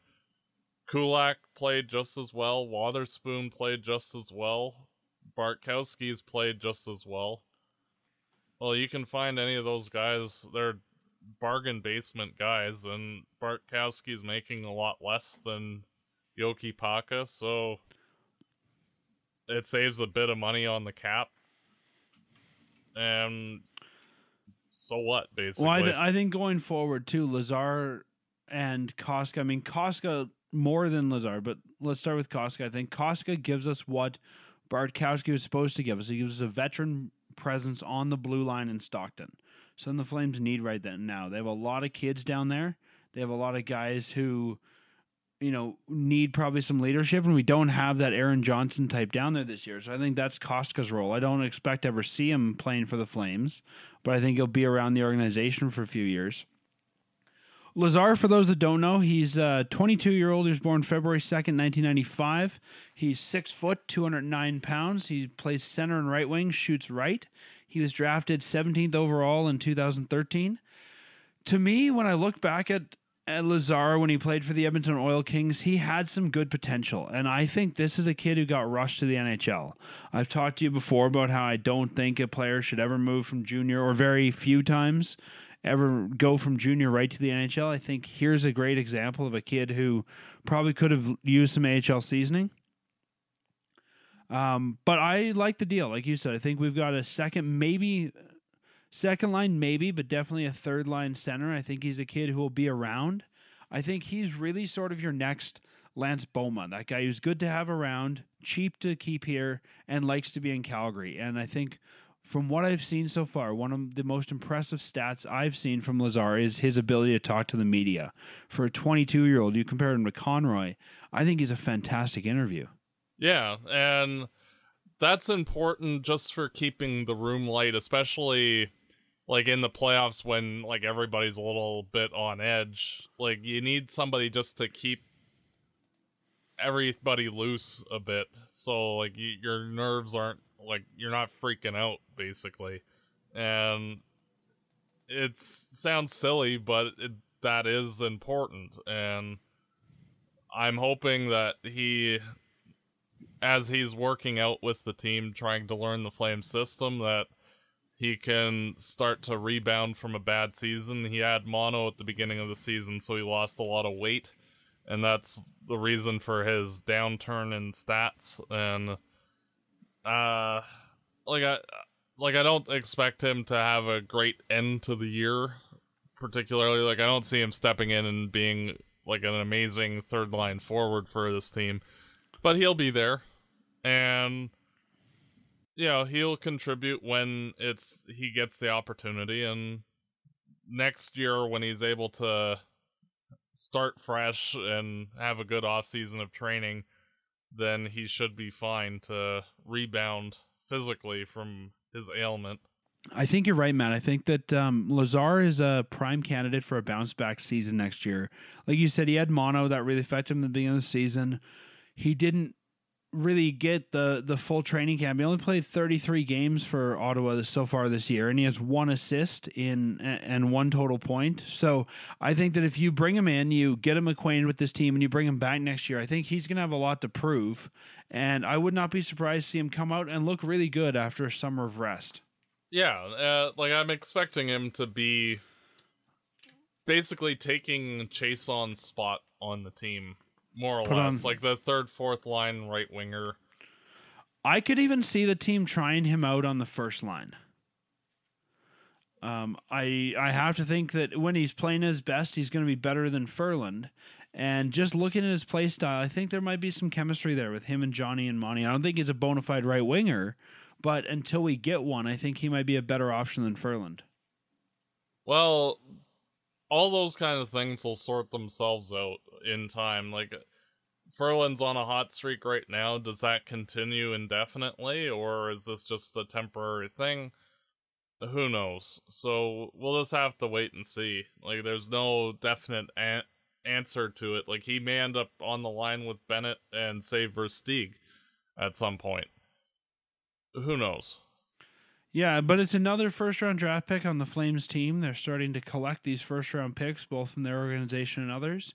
Kulak played just as well. Wotherspoon played just as well. Bartkowski's played just as well. Well, you can find any of those guys. They're bargain basement guys, and Bartkowski's making a lot less than Jokipakka, so it saves a bit of money on the cap. And so what, basically? Well, I, th- I think going forward too, Lazar and Kostka. I mean, Kostka more than Lazar, but let's start with Kostka. I think Kostka gives us what Bartkowski was supposed to give us. He gives us a veteran presence on the blue line in Stockton. Something the Flames need right then now. They have a lot of kids down there. They have a lot of guys who, you know, need probably some leadership, and we don't have that Aaron Johnson type down there this year. So I think that's Kostka's role. I don't expect to ever see him playing for the Flames, but I think he'll be around the organization for a few years. Lazar, for those that don't know, he's uh, a 22 year old. He was born February 2nd, 1995. He's six foot, 209 pounds. He plays center and right wing, shoots right. He was drafted 17th overall in 2013. To me, when I look back at, at Lazar when he played for the Edmonton Oil Kings, he had some good potential. And I think this is a kid who got rushed to the NHL. I've talked to you before about how I don't think a player should ever move from junior or very few times ever go from junior right to the NHL. I think here's a great example of a kid who probably could have used some AHL seasoning. Um, but I like the deal. Like you said, I think we've got a second, maybe second line, maybe, but definitely a third line center. I think he's a kid who will be around. I think he's really sort of your next Lance Bouma, that guy who's good to have around, cheap to keep here, and likes to be in Calgary. And I think from what I've seen so far, one of the most impressive stats I've seen from Lazar is his ability to talk to the media. For a 22 year old, you compare him to Conroy, I think he's a fantastic interview. Yeah, and that's important just for keeping the room light, especially like in the playoffs when like everybody's a little bit on edge. Like you need somebody just to keep everybody loose a bit, so like y- your nerves aren't like you're not freaking out basically, and it sounds silly, but it, that is important, and I'm hoping that he as he's working out with the team trying to learn the flame system that he can start to rebound from a bad season. He had mono at the beginning of the season so he lost a lot of weight and that's the reason for his downturn in stats. And uh like i like i don't expect him to have a great end to the year particularly. Like i don't see him stepping in and being like an amazing third line forward for this team but he'll be there. And you know he'll contribute when it's he gets the opportunity. And next year when he's able to start fresh and have a good off season of training then he should be fine to rebound physically from his ailment I think you're right, Matt. I think that um, Lazar is a prime candidate for a bounce back season next year. Like you said, he had mono that really affected him at the beginning of the season. He didn't really get the the full training camp. He only played 33 games for Ottawa so far this year, and he has one assist in and one total point. So I think that if you bring him in, you get him acquainted with this team, and you bring him back next year, I think he's going to have a lot to prove. And I would not be surprised to see him come out and look really good after a summer of rest. Yeah, uh, like I'm expecting him to be basically taking Chiasson spot on the team, more or Put less, on- like the third, fourth line right winger. I could even see the team trying him out on the first line. Um, I I have to think that when he's playing his best, he's going to be better than Ferland. And just looking at his play style, I think there might be some chemistry there with him and Johnny and Monty. I don't think he's a bona fide right winger, but until we get one, I think he might be a better option than Ferland. Well, all those kind of things will sort themselves out in time. Like Ferland's on a hot streak right now. Does that continue indefinitely, or is this just a temporary thing? Who knows? So we'll just have to wait and see. Like, there's no definite an- answer to it. Like, he may end up on the line with Bennett and save Versteeg at some point. Who knows? Yeah, but it's another first round draft pick on the Flames team. They're starting to collect these first round picks, both from their organization and others.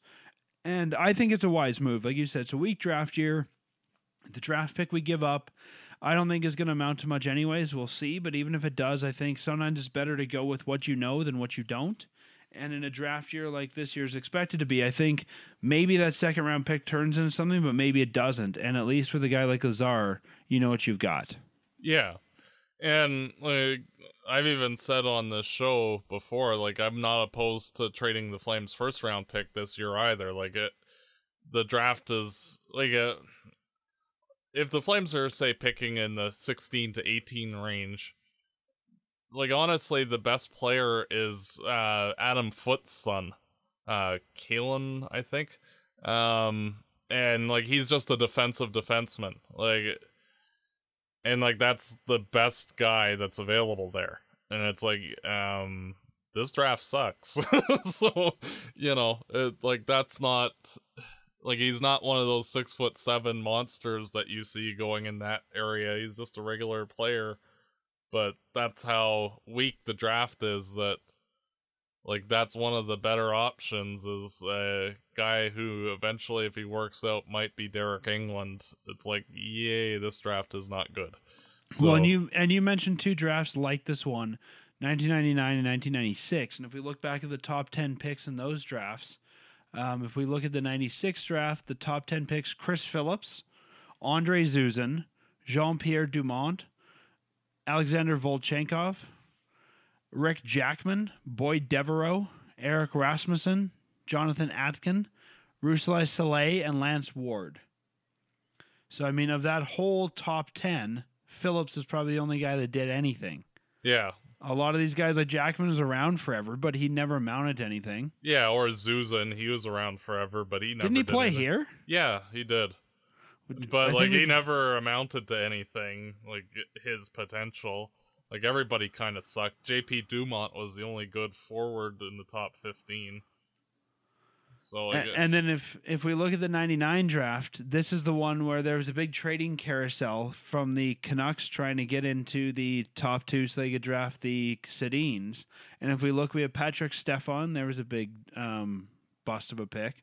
And I think it's a wise move. Like you said, it's a weak draft year. The draft pick we give up, I don't think is going to amount to much, anyways. We'll see. But even if it does, I think sometimes it's better to go with what you know than what you don't. And in a draft year like this year is expected to be, I think maybe that second round pick turns into something, but maybe it doesn't. And at least with a guy like Lazar, you know what you've got. Yeah. And like I've even said on the show before, like I'm not opposed to trading the Flames first round pick this year either. Like it the draft is like a if the Flames are say picking in the 16 to 18 range, like honestly the best player is uh Adam Foote's son. Uh Kalen, I think. Um and like he's just a defensive defenseman. Like and like that's the best guy that's available there. And it's like um this draft sucks. So you know it, like that's not like he's not one of those six foot seven monsters that you see going in that area. He's just a regular player. But that's how weak the draft is that like that's one of the better options is a guy who eventually if he works out might be Deryk Engelland. It's like, yay, this draft is not good. So, Well, and you and you mentioned two drafts like this one, 1999 and 1996. And if we look back at the top 10 picks in those drafts, um, if we look at the 96 draft, the top 10 picks: Chris Phillips, Andrei Zyuzin, Jean Pierre Dumont, Alexander Volchenkov, Rick Jackman, Boyd Devereaux, Eric Rasmussen, Jonathan Aitken, Ruslan Salei, and Lance Ward. So I mean, of that whole top ten, Phillips is probably the only guy that did anything. Yeah. A lot of these guys, like Jackman, was around forever, but he never amounted to anything. Yeah, or Zyuzin, he was around forever, but he never Didn't he did play anything. here? Yeah, he did. I But like think he never amounted to anything like his potential. Like everybody kind of sucked. JP Dumont was the only good forward in the top 15. So like, A- and then if if we look at the 99 draft, this is the one where there was a big trading carousel from the Canucks trying to get into the top two so they could draft the Sedins. And if we look, we have Patrik Stefan. There was a big um, bust of a pick.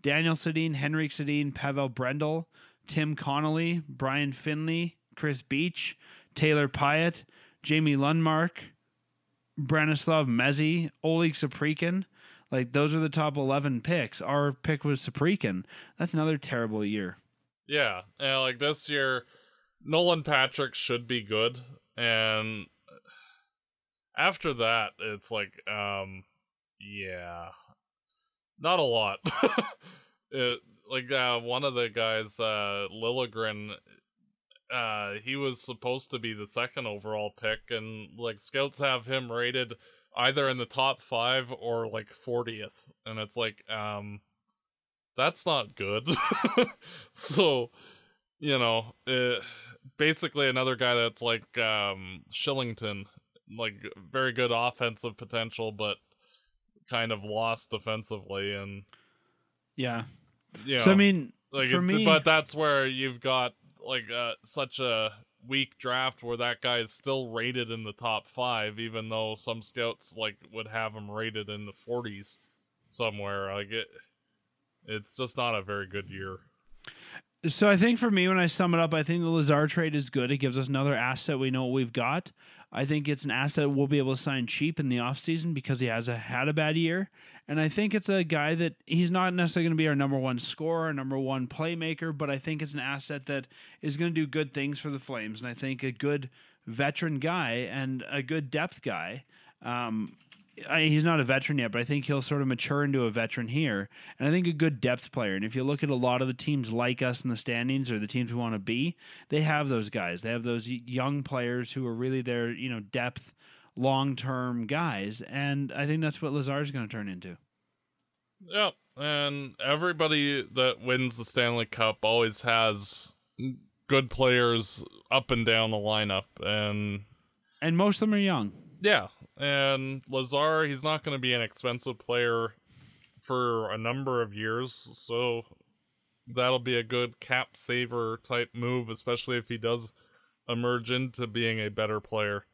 Daniel Sedin, Henrik Sedin, Pavel Brendel, Tim Connolly, Brian Finley, Kris Beech, Taylor Pyatt, Jamie Lundmark, Branislav Mezei, Oleg Saprikin. Like those are the top eleven picks. Our pick was Saprikin. That's another terrible year. yeah, and like this year Nolan Patrick should be good and after that it's like um yeah. Not a lot. it, like uh, one of the guys uh Liljegren uh he was supposed to be the second overall pick and like scouts have him rated either in the top 5 or like 40th and it's like um that's not good so you know uh, basically another guy that's like um Kylington like very good offensive potential but kind of lost defensively and Yeah. you know, So I mean, like for it- me, but that's where you've got like uh, such a weak draft where that guy is still rated in the top five, even though some scouts like would have him rated in the 40s somewhere. Like it, it's just not a very good year. So I think for me, when I sum it up, I think the Lazar trade is good. It gives us another asset. We know what we've got. I think it's an asset we'll be able to sign cheap in the offseason because he has a, had a bad year. And I think it's a guy that he's not necessarily going to be our number one scorer, number one playmaker, but I think it's an asset that is going to do good things for the Flames. And I think a good veteran guy and a good depth guy. Um, I, he's not a veteran yet, but I think he'll sort of mature into a veteran here. And I think a good depth player. And if you look at a lot of the teams like us in the standings or the teams we want to be, they have those guys. They have those young players who are really their, you know, depth, long term guys. And I think that's what Lazar's going to turn into. Yep, and everybody that wins the Stanley Cup always has good players up and down the lineup, and And most of them are young. Yeah, and Lazar, he's not going to be an expensive player for a number of years, so that'll be a good cap saver type move, especially if he does emerge into being a better player.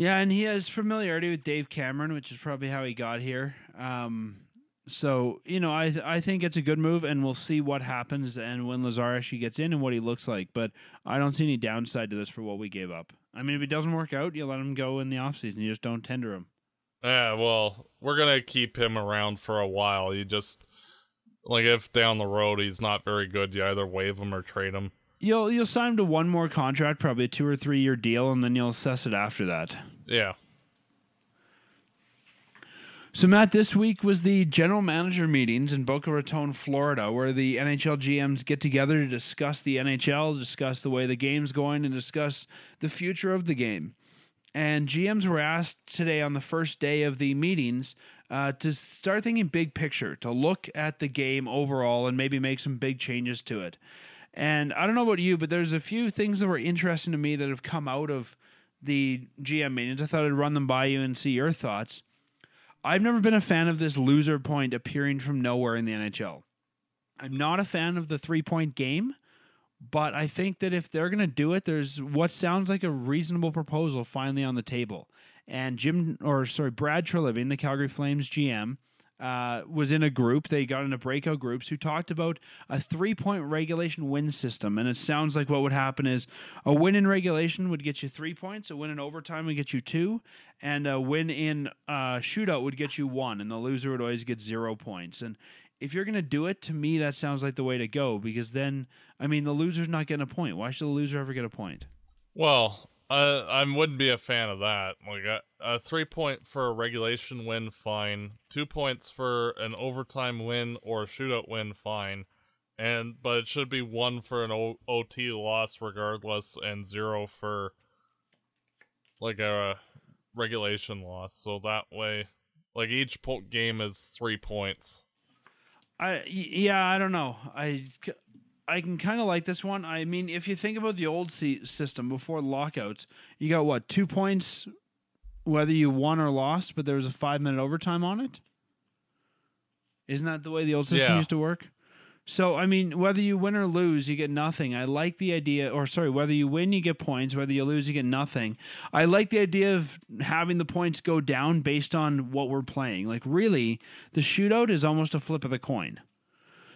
Yeah, and he has familiarity with Dave Cameron, which is probably how he got here. Um, so you know, I I think it's a good move, and we'll see what happens and when Lazar actually gets in and what he looks like. But I don't see any downside to this for what we gave up. I mean, if it doesn't work out, you let him go in the offseason. You just don't tender him. Yeah, well, we're gonna keep him around for a while. You just like if down the road he's not very good, you either waive him or trade him. You'll you'll sign him to one more contract, probably a two or three year deal, and then you'll assess it after that. Yeah. So, Matt, this week was the general manager meetings in Boca Raton, Florida, where the NHL GMs get together to discuss the NHL, discuss the way the game's going, and discuss the future of the game. And GMs were asked today on the first day of the meetings uh, to start thinking big picture, to look at the game overall and maybe make some big changes to it. And I don't know about you, but there's a few things that were interesting to me that have come out of the GM meetings. I thought I'd run them by you and see your thoughts. I've never been a fan of this loser point appearing from nowhere in the NHL. I'm not a fan of the three point game, but I think that if they're going to do it, there's what sounds like a reasonable proposal finally on the table. And Jim, or sorry, Brad Treliving, the Calgary Flames GM, uh, was in a group. They got into breakout groups who talked about a three point regulation win system. And it sounds like what would happen is a win in regulation would get you three points, a win in overtime would get you two, and a win in uh, shootout would get you one, and the loser would always get zero points. And if you're going to do it, to me, that sounds like the way to go because then, I mean, the loser's not getting a point. Why should the loser ever get a point? Well, Uh, I wouldn't be a fan of that. Like a, a three point for a regulation win, fine. Two points for an overtime win or a shootout win, fine. And but it should be one for an o- OT loss regardless, and zero for like a regulation loss. So that way, like each po- game is three points. I yeah, I don't know. I I can kind of like this one. I mean, if you think about the old system before lockouts, you got what two points, whether you won or lost, but there was a five minute overtime on it. Isn't that the way the old system Yeah. used to work? So I mean, whether you win or lose, you get nothing. I like the idea, or sorry, whether you win, you get points. Whether you lose, you get nothing. I like the idea of having the points go down based on what we're playing. Like really, the shootout is almost a flip of the coin.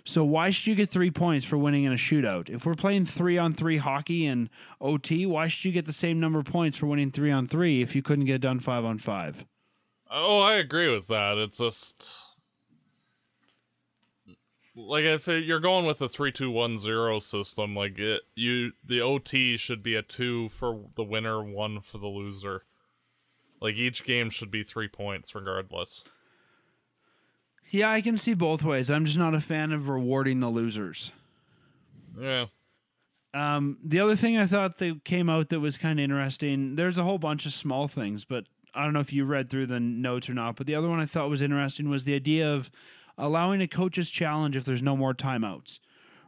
So why should you get three points for winning in a shootout? If we're playing three on three hockey and OT, why should you get the same number of points for winning three on three if you couldn't get done five on five? Oh, I agree with that. It's just like if you're going with a three two one zero system, like it, you the OT should be a two for the winner, one for the loser. Like each game should be three points regardless. Yeah, I can see both ways. I'm just not a fan of rewarding the losers. Yeah. Um, the other thing I thought that came out that was kind of interesting, there's a whole bunch of small things, but I don't know if you read through the notes or not. But the other one I thought was interesting was the idea of allowing a coach's challenge if there's no more timeouts.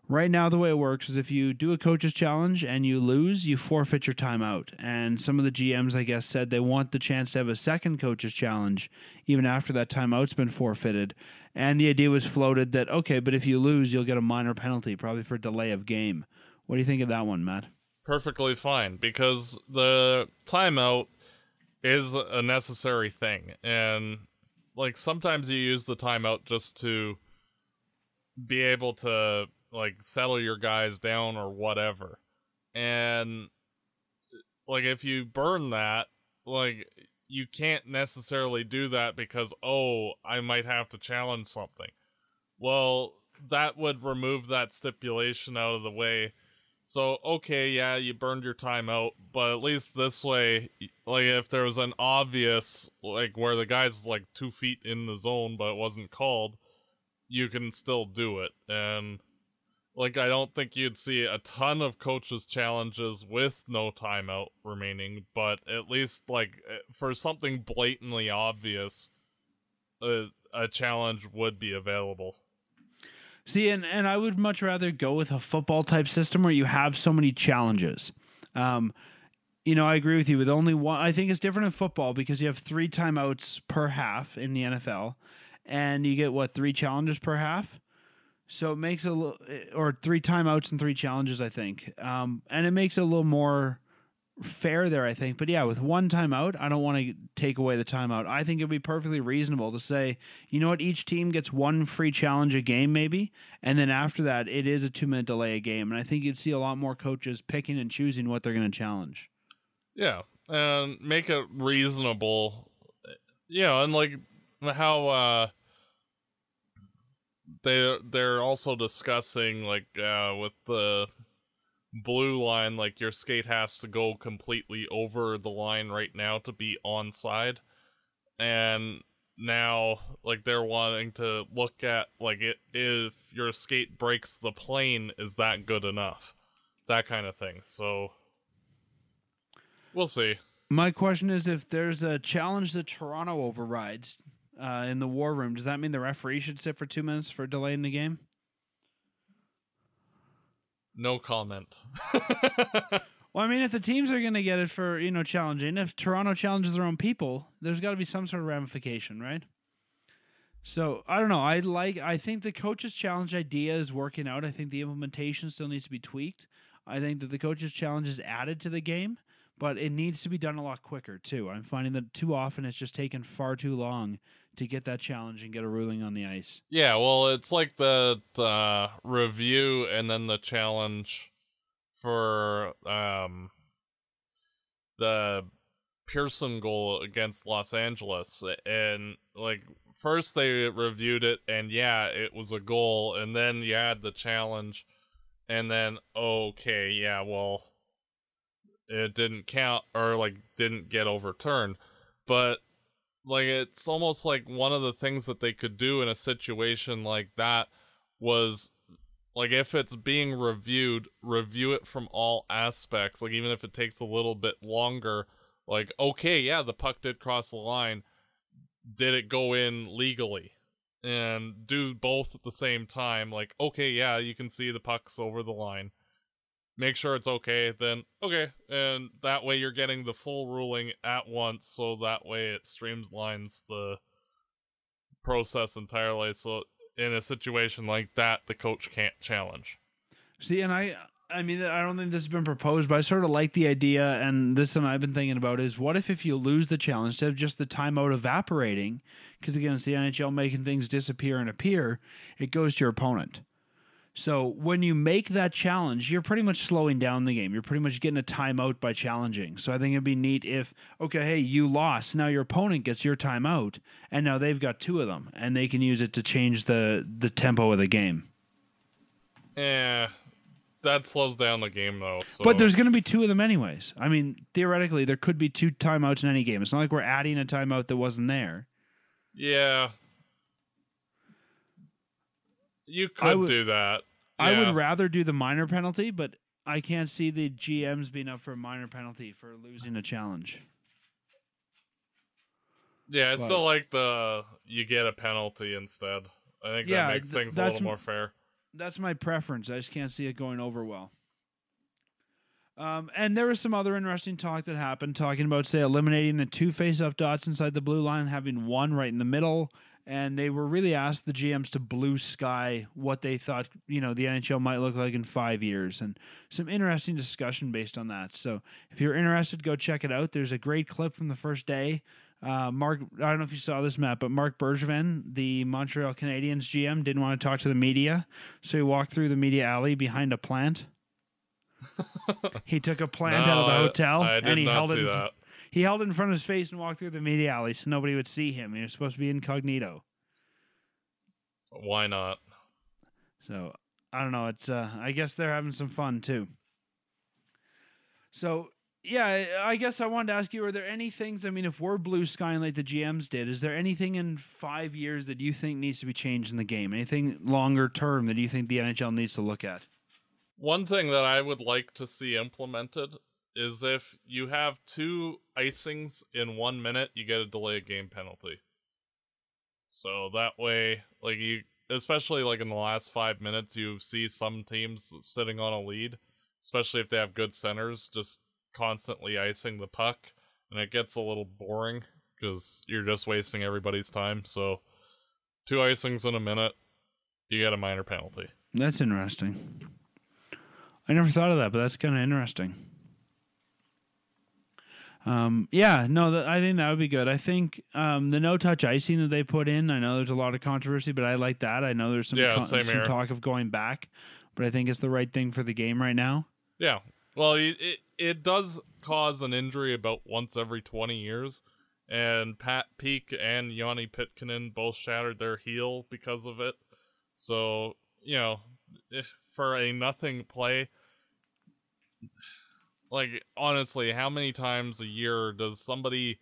Right now, the way it works is if you do a coach's challenge and you lose, you forfeit your timeout. And some of the GMs, I guess, said they want the chance to have a second coach's challenge even after that timeout's been forfeited. And the idea was floated that, okay, but if you lose, you'll get a minor penalty, probably for delay of game. What do you think of that one, Matt? perfectly fine because the timeout is a necessary thing and like sometimes you use the timeout just to be able to like settle your guys down or whatever. And like if you burn that like you can't necessarily do that because oh I might have to challenge something. Well that would remove that stipulation out of the way. So okay, yeah, you burned your time out, but at least this way, like if there was an obvious like where the guy's like two feet in the zone but it wasn't called, you can still do it. And like I don't think you'd see a ton of coaches challenges with no timeout remaining, but at least like eh, for something blatantly obvious, a, a challenge would be available. See, and, and I would much rather go with a football type system where you have so many challenges. Um, you know, I agree with you. With only one, I think it's different in football because you have three timeouts per half in the NFL, and you get what three challenges per half. So it makes a little, or three timeouts and three challenges, I think, um, and it makes it a little more fair there, I think. But yeah, with one timeout, I don't want to take away the timeout. I think it'd be perfectly reasonable to say, you know what, each team gets one free challenge a game, maybe, and then after that, it is a two minute delay a game. And I think you'd see a lot more coaches picking and choosing what they're going to challenge. Yeah, and make it reasonable. Yeah, and like how uh they they're also discussing like uh with the blue line like your skate has to go completely over the line right now to be onside and now like they're wanting to look at like it if your skate breaks the plane is that good enough? That kind of thing. So we'll see. My question is if there's a challenge that Toronto overrides uh, in the war room, does that mean the referee should sit for two minutes for delaying the game? no comment Well, I mean, if the teams are going to get it for you know challenging, if Toronto challenges their own people, there's got to be some sort of ramification, right? So I don't know. I like. I think the coaches challenge idea is working out. I think the implementation still needs to be tweaked. I think that the coaches challenge is added to the game, but it needs to be done a lot quicker too. I'm finding that too often it's just taken far too long to get that challenge and get a ruling on the ice. Yeah, well, it's like the uh, review and then the challenge for um the Pearson goal against Los Angeles, and like first they reviewed it, and yeah, it was a goal, and then you had the challenge, and then okay, yeah, well, it didn't count or like didn't get overturned. But like it's almost like one of the things that they could do in a situation like that was like if it's being reviewed, review it from all aspects. Like even if it takes a little bit longer, like okay, yeah, the puck did cross the line. Did it go in legally? And do both at the same time. Like okay, yeah, you can see the puck's over the line make sure it's okay, then okay. And that way you're getting the full ruling at once, so that way it streamlines the process entirely. So in a situation like that, the coach can't challenge. See, and I, I mean, I don't think this has been proposed, but I sort of like the idea, and this and I've been thinking about is what if if you lose the challenge, instead of just the timeout evaporating, because again, it's the NHL making things disappear and appear, it goes to your opponent. So when you make that challenge, you're pretty much slowing down the game. You're pretty much getting a timeout by challenging. So I think it'd be neat if, okay, hey, you lost. Now your opponent gets your timeout, and now they've got two of them, and they can use it to change the the tempo of the game. Yeah, that slows down the game though. So. But there's going to be two of them anyways. I mean, theoretically, there could be two timeouts in any game. It's not like we're adding a timeout that wasn't there. Yeah, you could would- do that. I would rather do the minor penalty, but I can't see the GMs being up for a minor penalty for losing a challenge. Yeah, it's But- still like the you get a penalty instead. I think Yeah, that makes th- things a little m- more fair. That's my preference. I just can't see it going over well. Um, and there was some other interesting talk that happened, talking about say eliminating the two face-off dots inside the blue line, and having one right in the middle, and they were really asked the GMs to blue sky what they thought you know the NHL might look like in five years, and some interesting discussion based on that. So if you're interested, go check it out. There's a great clip from the first day. Uh, Mark, I don't know if you saw this, Matt, but Marc Bergevin, the Montreal Canadiens GM, didn't want to talk to the media, so he walked through the media alley behind a plant. he took a plant out of the No, I- hotel I, did and he held see it. that. He held it in front of his face and walked through the media alley so nobody would see him. He was supposed to be incognito. Why not? So I don't know. It's uh, I guess they're having some fun too. So yeah, I- guess I wanted to ask you: Are there any things? I mean, if we're blue skying like the GMs did, is there anything in five years that you think needs to be changed in the game? Anything longer term that you think the NHL needs to look at? One thing that I would like to see implemented is if you have two icings in one minute, you get a delay of game penalty. So that way, like you, especially like in the last five minutes, you see some teams sitting on a lead, especially if they have good centers, just constantly icing the puck, and it gets a little boring because you're just wasting everybody's time. So, two icings in a minute, you get a minor penalty. That's interesting. I never thought of that, but that's kind of interesting. Um, yeah, no, that, I think that would be good. I think um, the no touch icing that they put in. I know there's a lot of controversy, but I like that. I know there's some Yeah, con- some talk of going back, but I think it's the right thing for the game right now. Yeah. Well, it, it it does cause an injury about once every 20 years, and Pat Peake and Joni Pitkanen both shattered their heel because of it. So you know, for a nothing play, like honestly, how many times a year does somebody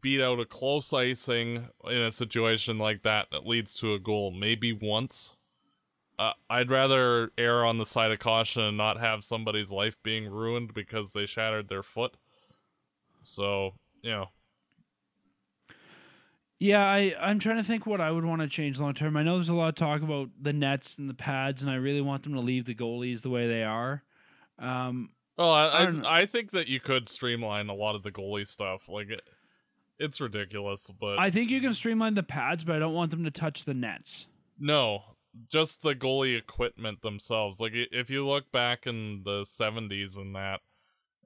beat out a close icing in a situation like that that leads to a goal? Maybe once. Uh, I'd rather err on the side of caution and not have somebody's life being ruined because they shattered their foot. So, you know, Yeah, I, I'm trying to think what I would want to change long term. I know there's a lot of talk about the nets and the pads, and I really want them to leave the goalies the way they are. Um, well, I I I, don't know. I think that you could streamline a lot of the goalie stuff. Like, it, it's ridiculous, but I think you can streamline the pads, but I don't want them to touch the nets. no, just the goalie equipment themselves. Like, if you look back in the '70s and that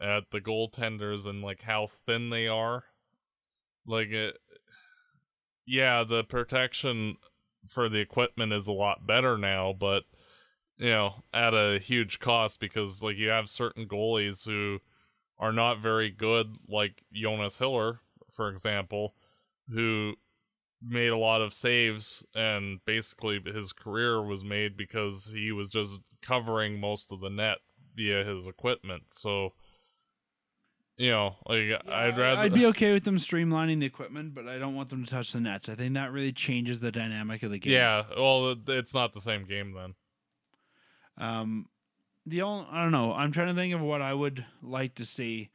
at the goaltenders and like how thin they are, like it, yeah, the protection for the equipment is a lot better now, but you know, at a huge cost because like you have certain goalies who are not very good, like Jonas Hiller, for example, who made a lot of saves and basically his career was made because he was just covering most of the net via his equipment. So You know, like I'd rather. I'd be okay with them streamlining the equipment, but I don't want them to touch the nets. I think that really changes the dynamic of the game. yeah, well, it's not the same game then. Um, the only I don't know. I'm trying to think of what I would like to see.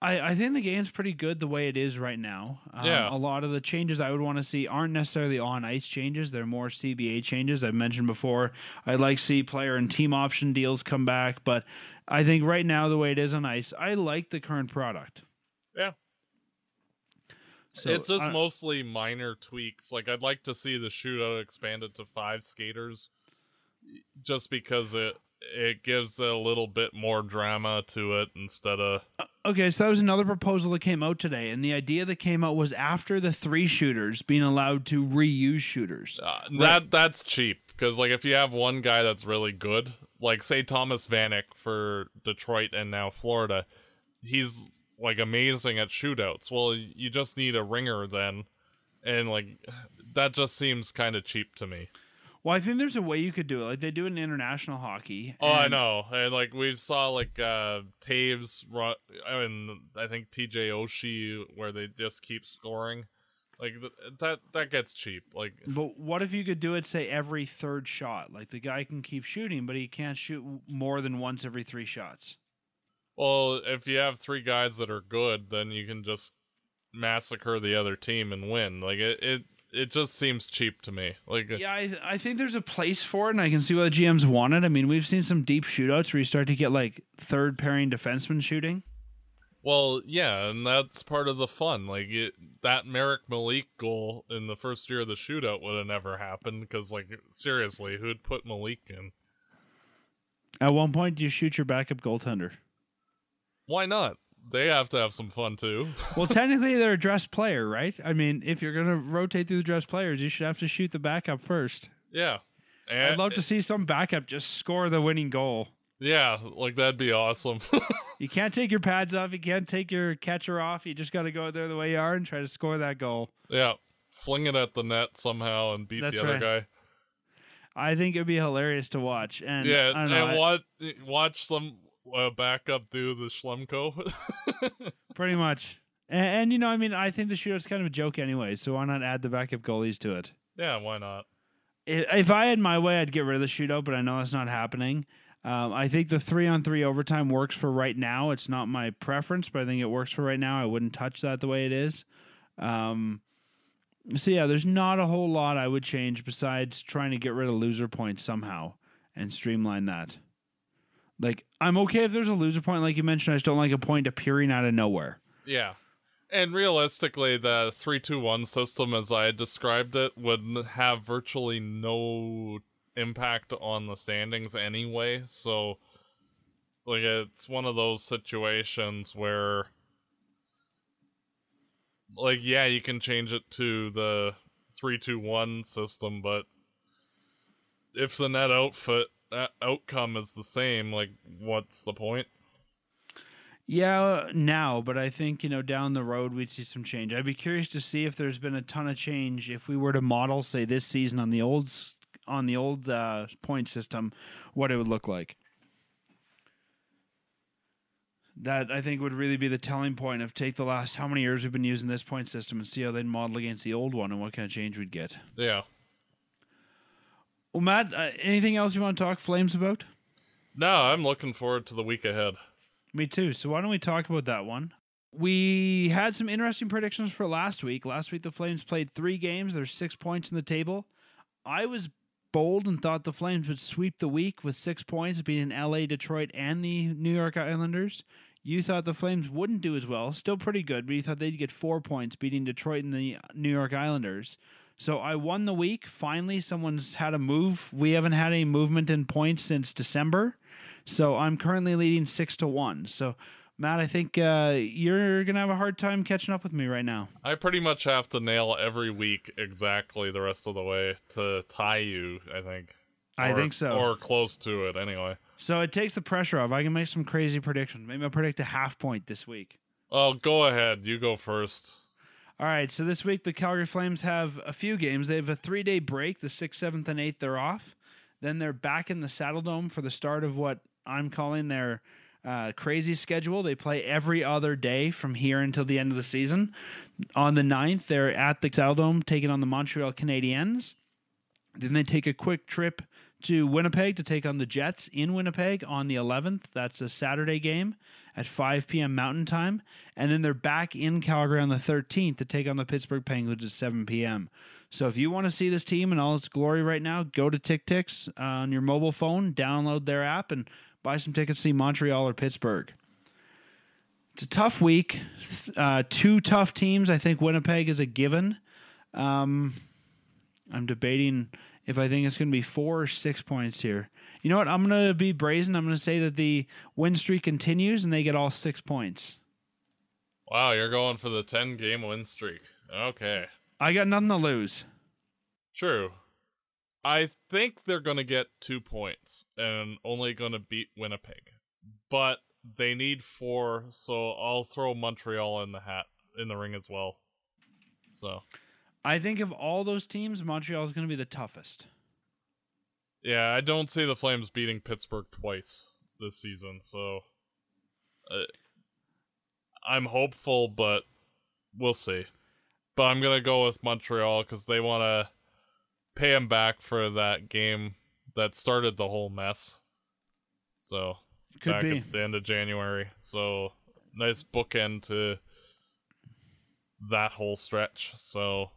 I, I think the game's pretty good the way it is right now. Um, Yeah. A lot of the changes I would want to see aren't necessarily on ice changes. They're more CBA changes. I've mentioned before. I'd like to see player and team option deals come back, but I think right now the way it is on ice, I like the current product. Yeah. So it's just I- mostly minor tweaks. Like I'd like to see the shootout expanded to five skaters, just because it it gives a little bit more drama to it instead of Okay, so that was another proposal that came out today, and the idea that came out was after the three shooters being allowed to reuse shooters. uh, that. That's cheap because like if you have one guy that's really good, like say Thomas Vanek for Detroit and now Florida, he's like amazing at shootouts. Well, you just need a ringer then, and like that just seems kind of cheap to me. Well, I think there's a way you could do it, like they do it in international hockey. Oh, I know, and like we saw like uh Toews run, and I think TJ Oshie where they just keep scoring, like th- that that gets cheap. Like But what if you could do it, say, every third shot? Like the guy can keep shooting, but he can't shoot more than once every three shots. Well, if you have three guys that are good, then you can just massacre the other team and win. Like it, it, it just seems cheap to me. Like, Yeah, I, I think there's a place for it, and I can see why the GMs want it. I mean, we've seen some deep shootouts where you start to get like third pairing defensemen shooting. well, yeah, and that's part of the fun. Like it, that Marek Malik goal in the first year of the shootout would have never happened because, like, seriously, who'd put Malik in? At one point, do you shoot your backup goaltender? Why not? They have to have some fun too. Well, technically, they're a dressed player, right? I mean, if you're going to rotate through the dressed players, you should have to shoot the backup first. yeah. And, I'd love to see some backup just score the winning goal. Yeah, like that'd be awesome. You can't take your pads off. You can't take your catcher off. You just got to go out there the way you are and try to score that goal. yeah. Fling it at the net somehow and beat That's the other right. guay. I think it'd be hilarious to watch. And Yeah, I don't know, and I- watch watch some uh, backup do the Schlemko. pretty much. And, and you know, I mean, I think the shootout's kind of a joke anyway. So why not add the backup goalies to it? yeah, why not? If I had my way, I'd get rid of the shootout, but I know that's not happening. Um, I think the three on three overtime works for right now. It's not my preference, but I think it works for right now. I wouldn't touch that the way it is. Um, so yeah, there's not a whole lot I would change besides trying to get rid of loser points somehow and streamline that. Like I'm okay if there's a loser point, like you mentioned. I just don't like a point appearing out of nowhere. Yeah. And realistically, the 321 system, as I described it, would have virtually no impact on the standings anyway. So, like, it's one of those situations where, like, yeah, you can change it to the 321 system, but if the net outfit uh, outcome is the same, like, what's the point? Yeah, now, but I think you know down the road we'd see some change. I'd be curious to see if there's been a ton of change if we were to model, say, this season on the old on the old uh, point system, what it would look like. That I think would really be the telling point of take the last how many years we've been using this point system and see how they'd model against the old one and what kind of change we'd get. Yeah. Well, Matt, uh, anything else you want to talk flames about? No, I'm looking forward to the week ahead. Me too. So why don't we talk about that one? We had some interesting predictions for last week. Last week the Flames played three games. There's six points in the table. I was bold and thought the Flames would sweep the week with six points, beating LA, Detroit, and the New York Islanders. You thought the Flames wouldn't do as well. Still pretty good, but you thought they'd get four points, beating Detroit and the New York Islanders. So I won the week. Finally, someone's had a move. We haven't had any movement in points since December. So I'm currently leading six to one. So Matt, I think uh, you're gonna have a hard time catching up with me right now. I pretty much have to nail every week exactly the rest of the way to tie you, I think. I Or- think so. Or close to it, anyway. So it takes the pressure off. I can make some crazy predictions. Maybe I'll predict a half point this week. Oh, go ahead. You go first. All right. So this week the Calgary Flames have a few games. They have a three day break. The sixth, seventh, and eighth they're off. Then they're back in the Saddledome for the start of what I'm calling their uh, crazy schedule. They play every other day from here until the end of the season. On the 9th, they're at the Saddledome taking on the Montreal Canadiens. Then they take a quick trip to Winnipeg to take on the Jets in Winnipeg on the 11th. That's a Saturday game at 5 p.m. Mountain Time. And then they're back in Calgary on the 13th to take on the Pittsburgh Penguins at 7 p.m. So if you want to see this team in all its glory right now, go to TickTix uh, on your mobile phone, download their app, and buy some tickets to see Montreal or Pittsburgh. It's a tough week. Uh, two tough teams. I think Winnipeg is a given. Um, I'm debating if I think it's going to be four or six points here. You know what? I'm going to be brazen. I'm going to say that the win streak continues and they get all six points. Wow, you're going for the 10 game win streak. Okay. I got nothing to lose. True. I think they're going to get two points and only going to beat Winnipeg. But they need four, so I'll throw Montreal in the hat, in the ring as well. So. I think of all those teams, Montreal is going to be the toughest. Yeah, I don't see the Flames beating Pittsburgh twice this season, so uh, I'm hopeful, but we'll see. But I'm gonna go with Montreal because they want to pay him back for that game that started the whole mess. So Could back be. at the end of January, so nice bookend to that whole stretch. So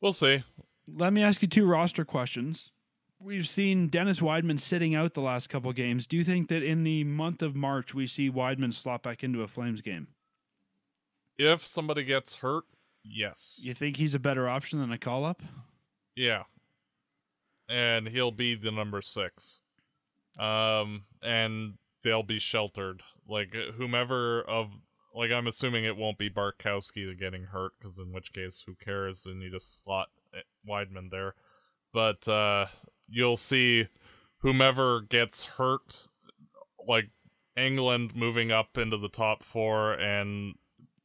we'll see. Let me ask you two roster questions. We've seen Dennis Wideman sitting out the last couple games. Do you think that in the month of March we see Wideman slot back into a Flames game? If somebody gets hurt, yes. You think he's a better option than a call up? Yeah. And he'll be the number six. Um, and they'll be sheltered. Like, whomever of. Like, I'm assuming it won't be Bartkowski getting hurt, because in which case, who cares? And you just slot Wideman there. But, uh, you'll see whomever gets hurt, like, Engelland moving up into the top four and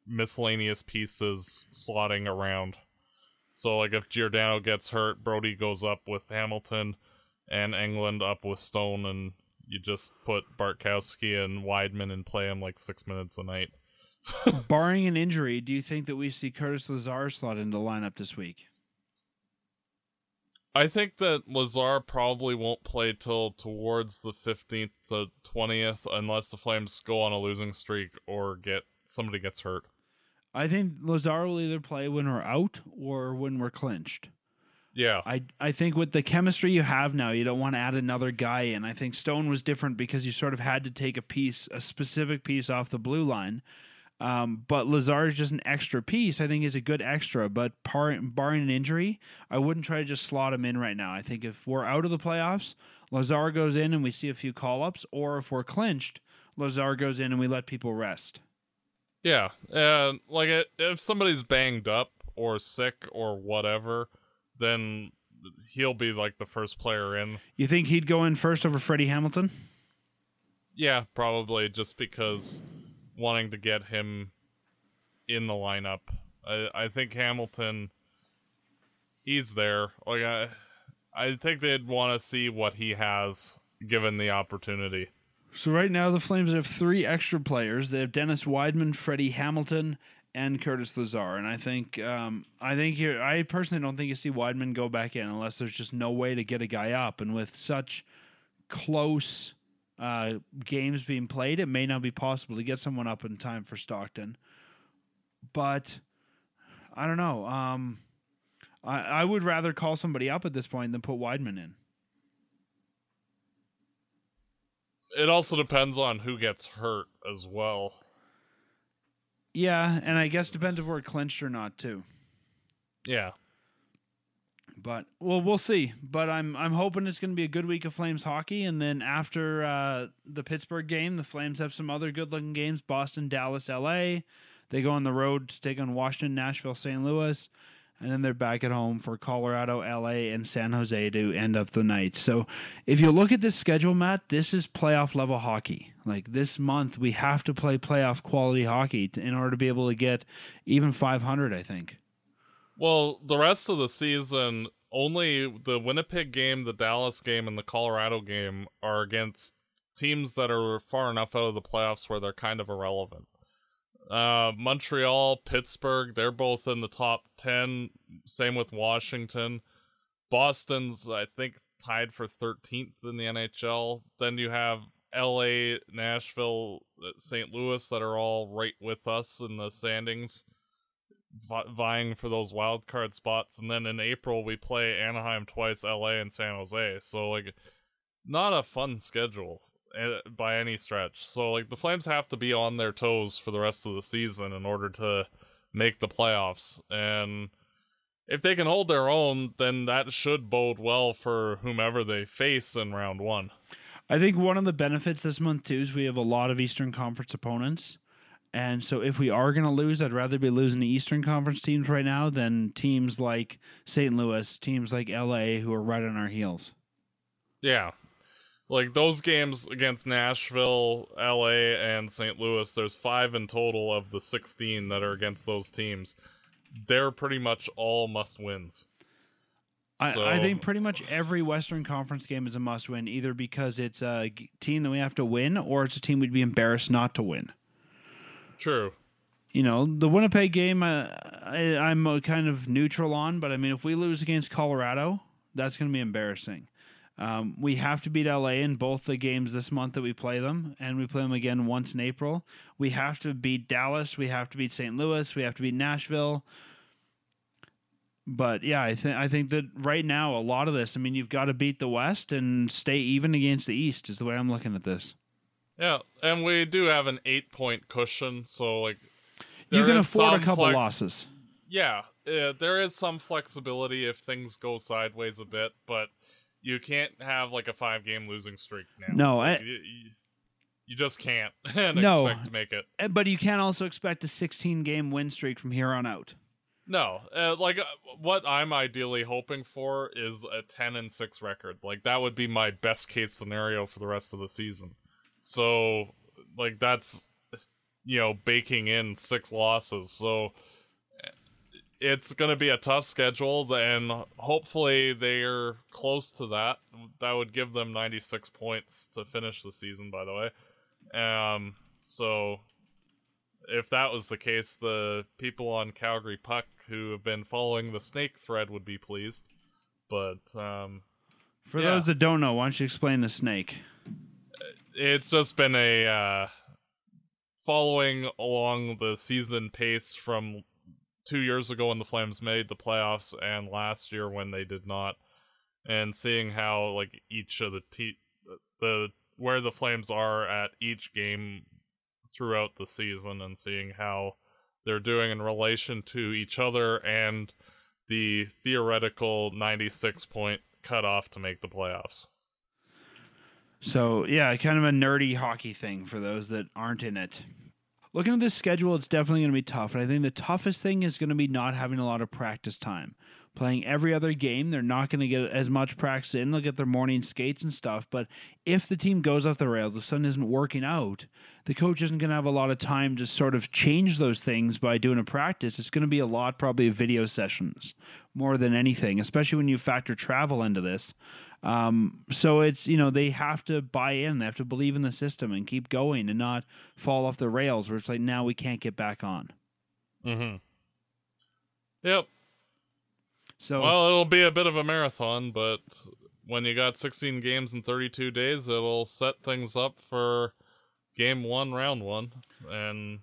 miscellaneous pieces slotting around. So like if Giordano gets hurt, Brodie goes up with Hamilton and Engelland up with Stone and you just put Bartkowski and Wideman and play him like six minutes a night. Barring an injury, do you think that we see Curtis Lazar slot into the lineup this week? I think that Lazar probably won't play till towards the 15th to 20th unless the Flames go on a losing streak or get somebody gets hurt. I think Lazar will either play when we're out or when we're clinched. Yeah. I I think with the chemistry you have now, you don't want to add another guy in. I think Stone was different because you sort of had to take a piece, a specific piece off the blue line. Um, but Lazar is just an extra piece. I think is a good extra, but par- barring an injury, I wouldn't try to just slot him in right now. I think if we're out of the playoffs, Lazar goes in and we see a few call ups, or if we're clinched, Lazar goes in and we let people rest. Yeah, and like it, if somebody's banged up or sick or whatever, then he'll be like the first player in. You think he'd go in first over Freddie Hamilton? Yeah, probably just because wanting to get him in the lineup. I I think Hamilton he's there. Like I I think they'd want to see what he has given the opportunity. So right now the Flames have three extra players. They have Dennis Wideman, Freddie Hamilton, and Curtis Lazar. And I think um, I think here I personally don't think you see Wideman go back in unless there's just no way to get a guy up. And with such close uh, games being played, it may not be possible to get someone up in time for Stockton. But I don't know. Um, I, I would rather call somebody up at this point than put Wideman in. It also depends on who gets hurt as well. Yeah, and I guess depends if we're clinched or not too. Yeah. But well, we'll see. But I'm I'm hoping it's going to be a good week of Flames hockey, and then after uh, the Pittsburgh game, the Flames have some other good looking games: Boston, Dallas, L.A. They go on the road to take on Washington, Nashville, St. Louis, and then they're back at home for Colorado, L.A., and San Jose to end up the night. So if you look at this schedule, Matt, this is playoff level hockey. Like this month, we have to play playoff quality hockey in order to be able to get even 500. I think. Well, the rest of the season, only the Winnipeg game, the Dallas game, and the Colorado game are against teams that are far enough out of the playoffs where they're kind of irrelevant. Uh, Montreal, Pittsburgh, they're both in the top 10. Same with Washington. Boston's, I think, tied for 13th in the NHL. Then you have LA, Nashville, uh, St. Louis that are all right with us in the standings, vying for those wild card spots. And then in April, we play Anaheim twice, LA, and San Jose. So, like, not a fun schedule eh, by any stretch. So, like, the Flames have to be on their toes for the rest of the season in order to make the playoffs. And if they can hold their own, then that should bode well for whomever they face in round one. I think one of the benefits this month too is we have a lot of Eastern Conference opponents. And so if we are going to lose, I'd rather be losing the Eastern Conference teams right now than teams like St. Louis, teams like LA who are right on our heels. Yeah. Like those games against Nashville, LA, and St. Louis, there's five in total of the 16 that are against those teams. They're pretty much all must wins. So, I, I, think pretty much every Western Conference game is a must win, either because it's a team that we have to win or it's a team we'd be embarrassed not to win. True. You know, the Winnipeg game, uh, I, I'm kind of neutral on, but I mean, if we lose against Colorado, that's going to be embarrassing. Um, we have to beat LA in both the games this month that we play them, and we play them again once in April. We have to beat Dallas. We have to beat St. Louis. We have to beat Nashville. But yeah, I think I think that right now a lot of this. I mean, you've got to beat the West and stay even against the East. Is the way I'm looking at this. Yeah, and we do have an eight point cushion, so like you can afford a couple flex- losses. Yeah, uh, there is some flexibility if things go sideways a bit, but you can't have like a five game losing streak now. No, like, I, you, you, just can't and no, expect to make it. Eh, but you can also expect a 16 game win streak from here on out. No, uh, like uh, what I'm ideally hoping for is a 10 and 6 record. Like that would be my best case scenario for the rest of the season. So, like that's you know, baking in six losses. So it's going to be a tough schedule and hopefully they're close to that. That would give them 96 points to finish the season, by the way. Um so if that was the case, the people on Calgary Puck who have been following the snake thread would be pleased. But um, for yeah. those that don't know, why don't you explain the snake? It's just been a uh, following along the season pace from two years ago when the Flames made the playoffs and last year when they did not, and seeing how like each of the te- the where the Flames are at each game throughout the season and seeing how they're doing in relation to each other and the theoretical 96 point cutoff to make the playoffs. So, yeah, kind of a nerdy hockey thing for those that aren't in it. Looking at this schedule, it's definitely going to be tough. And I think the toughest thing is going to be not having a lot of practice time playing every other game. They're not going to get as much practice in. They'll get their morning skates and stuff. But if the team goes off the rails, if something isn't working out, the coach isn't going to have a lot of time to sort of change those things by doing a practice. It's going to be a lot, probably, of video sessions more than anything, especially when you factor travel into this. Um, so it's, you know, they have to buy in, they have to believe in the system and keep going and not fall off the rails where it's like, now we can't get back on. Mm hmm. Yep. So well, it'll be a bit of a marathon, but when you got 16 games in 32 days, it'll set things up for game one, round one, and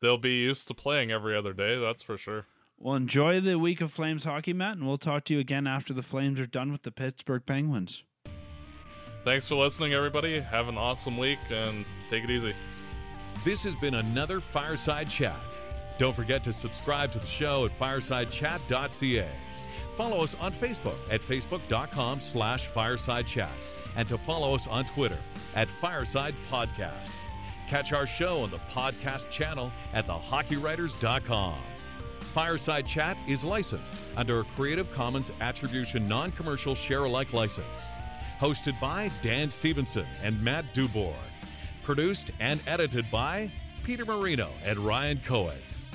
they'll be used to playing every other day. That's for sure. Well, enjoy the week of Flames hockey, Matt, and we'll talk to you again after the Flames are done with the Pittsburgh Penguins. Thanks for listening, everybody. Have an awesome week and take it easy. This has been another Fireside Chat. Don't forget to subscribe to the show at firesidechat.ca. Follow us on Facebook at facebook.com slash fireside chat and to follow us on Twitter at Fireside Podcast. Catch our show on the podcast channel at thehockeywriters.com. Fireside Chat is licensed under a Creative Commons Attribution Non Commercial Share Alike license. Hosted by Dan Stevenson and Matt Dubourg. Produced and edited by Peter Marino and Ryan Coetz.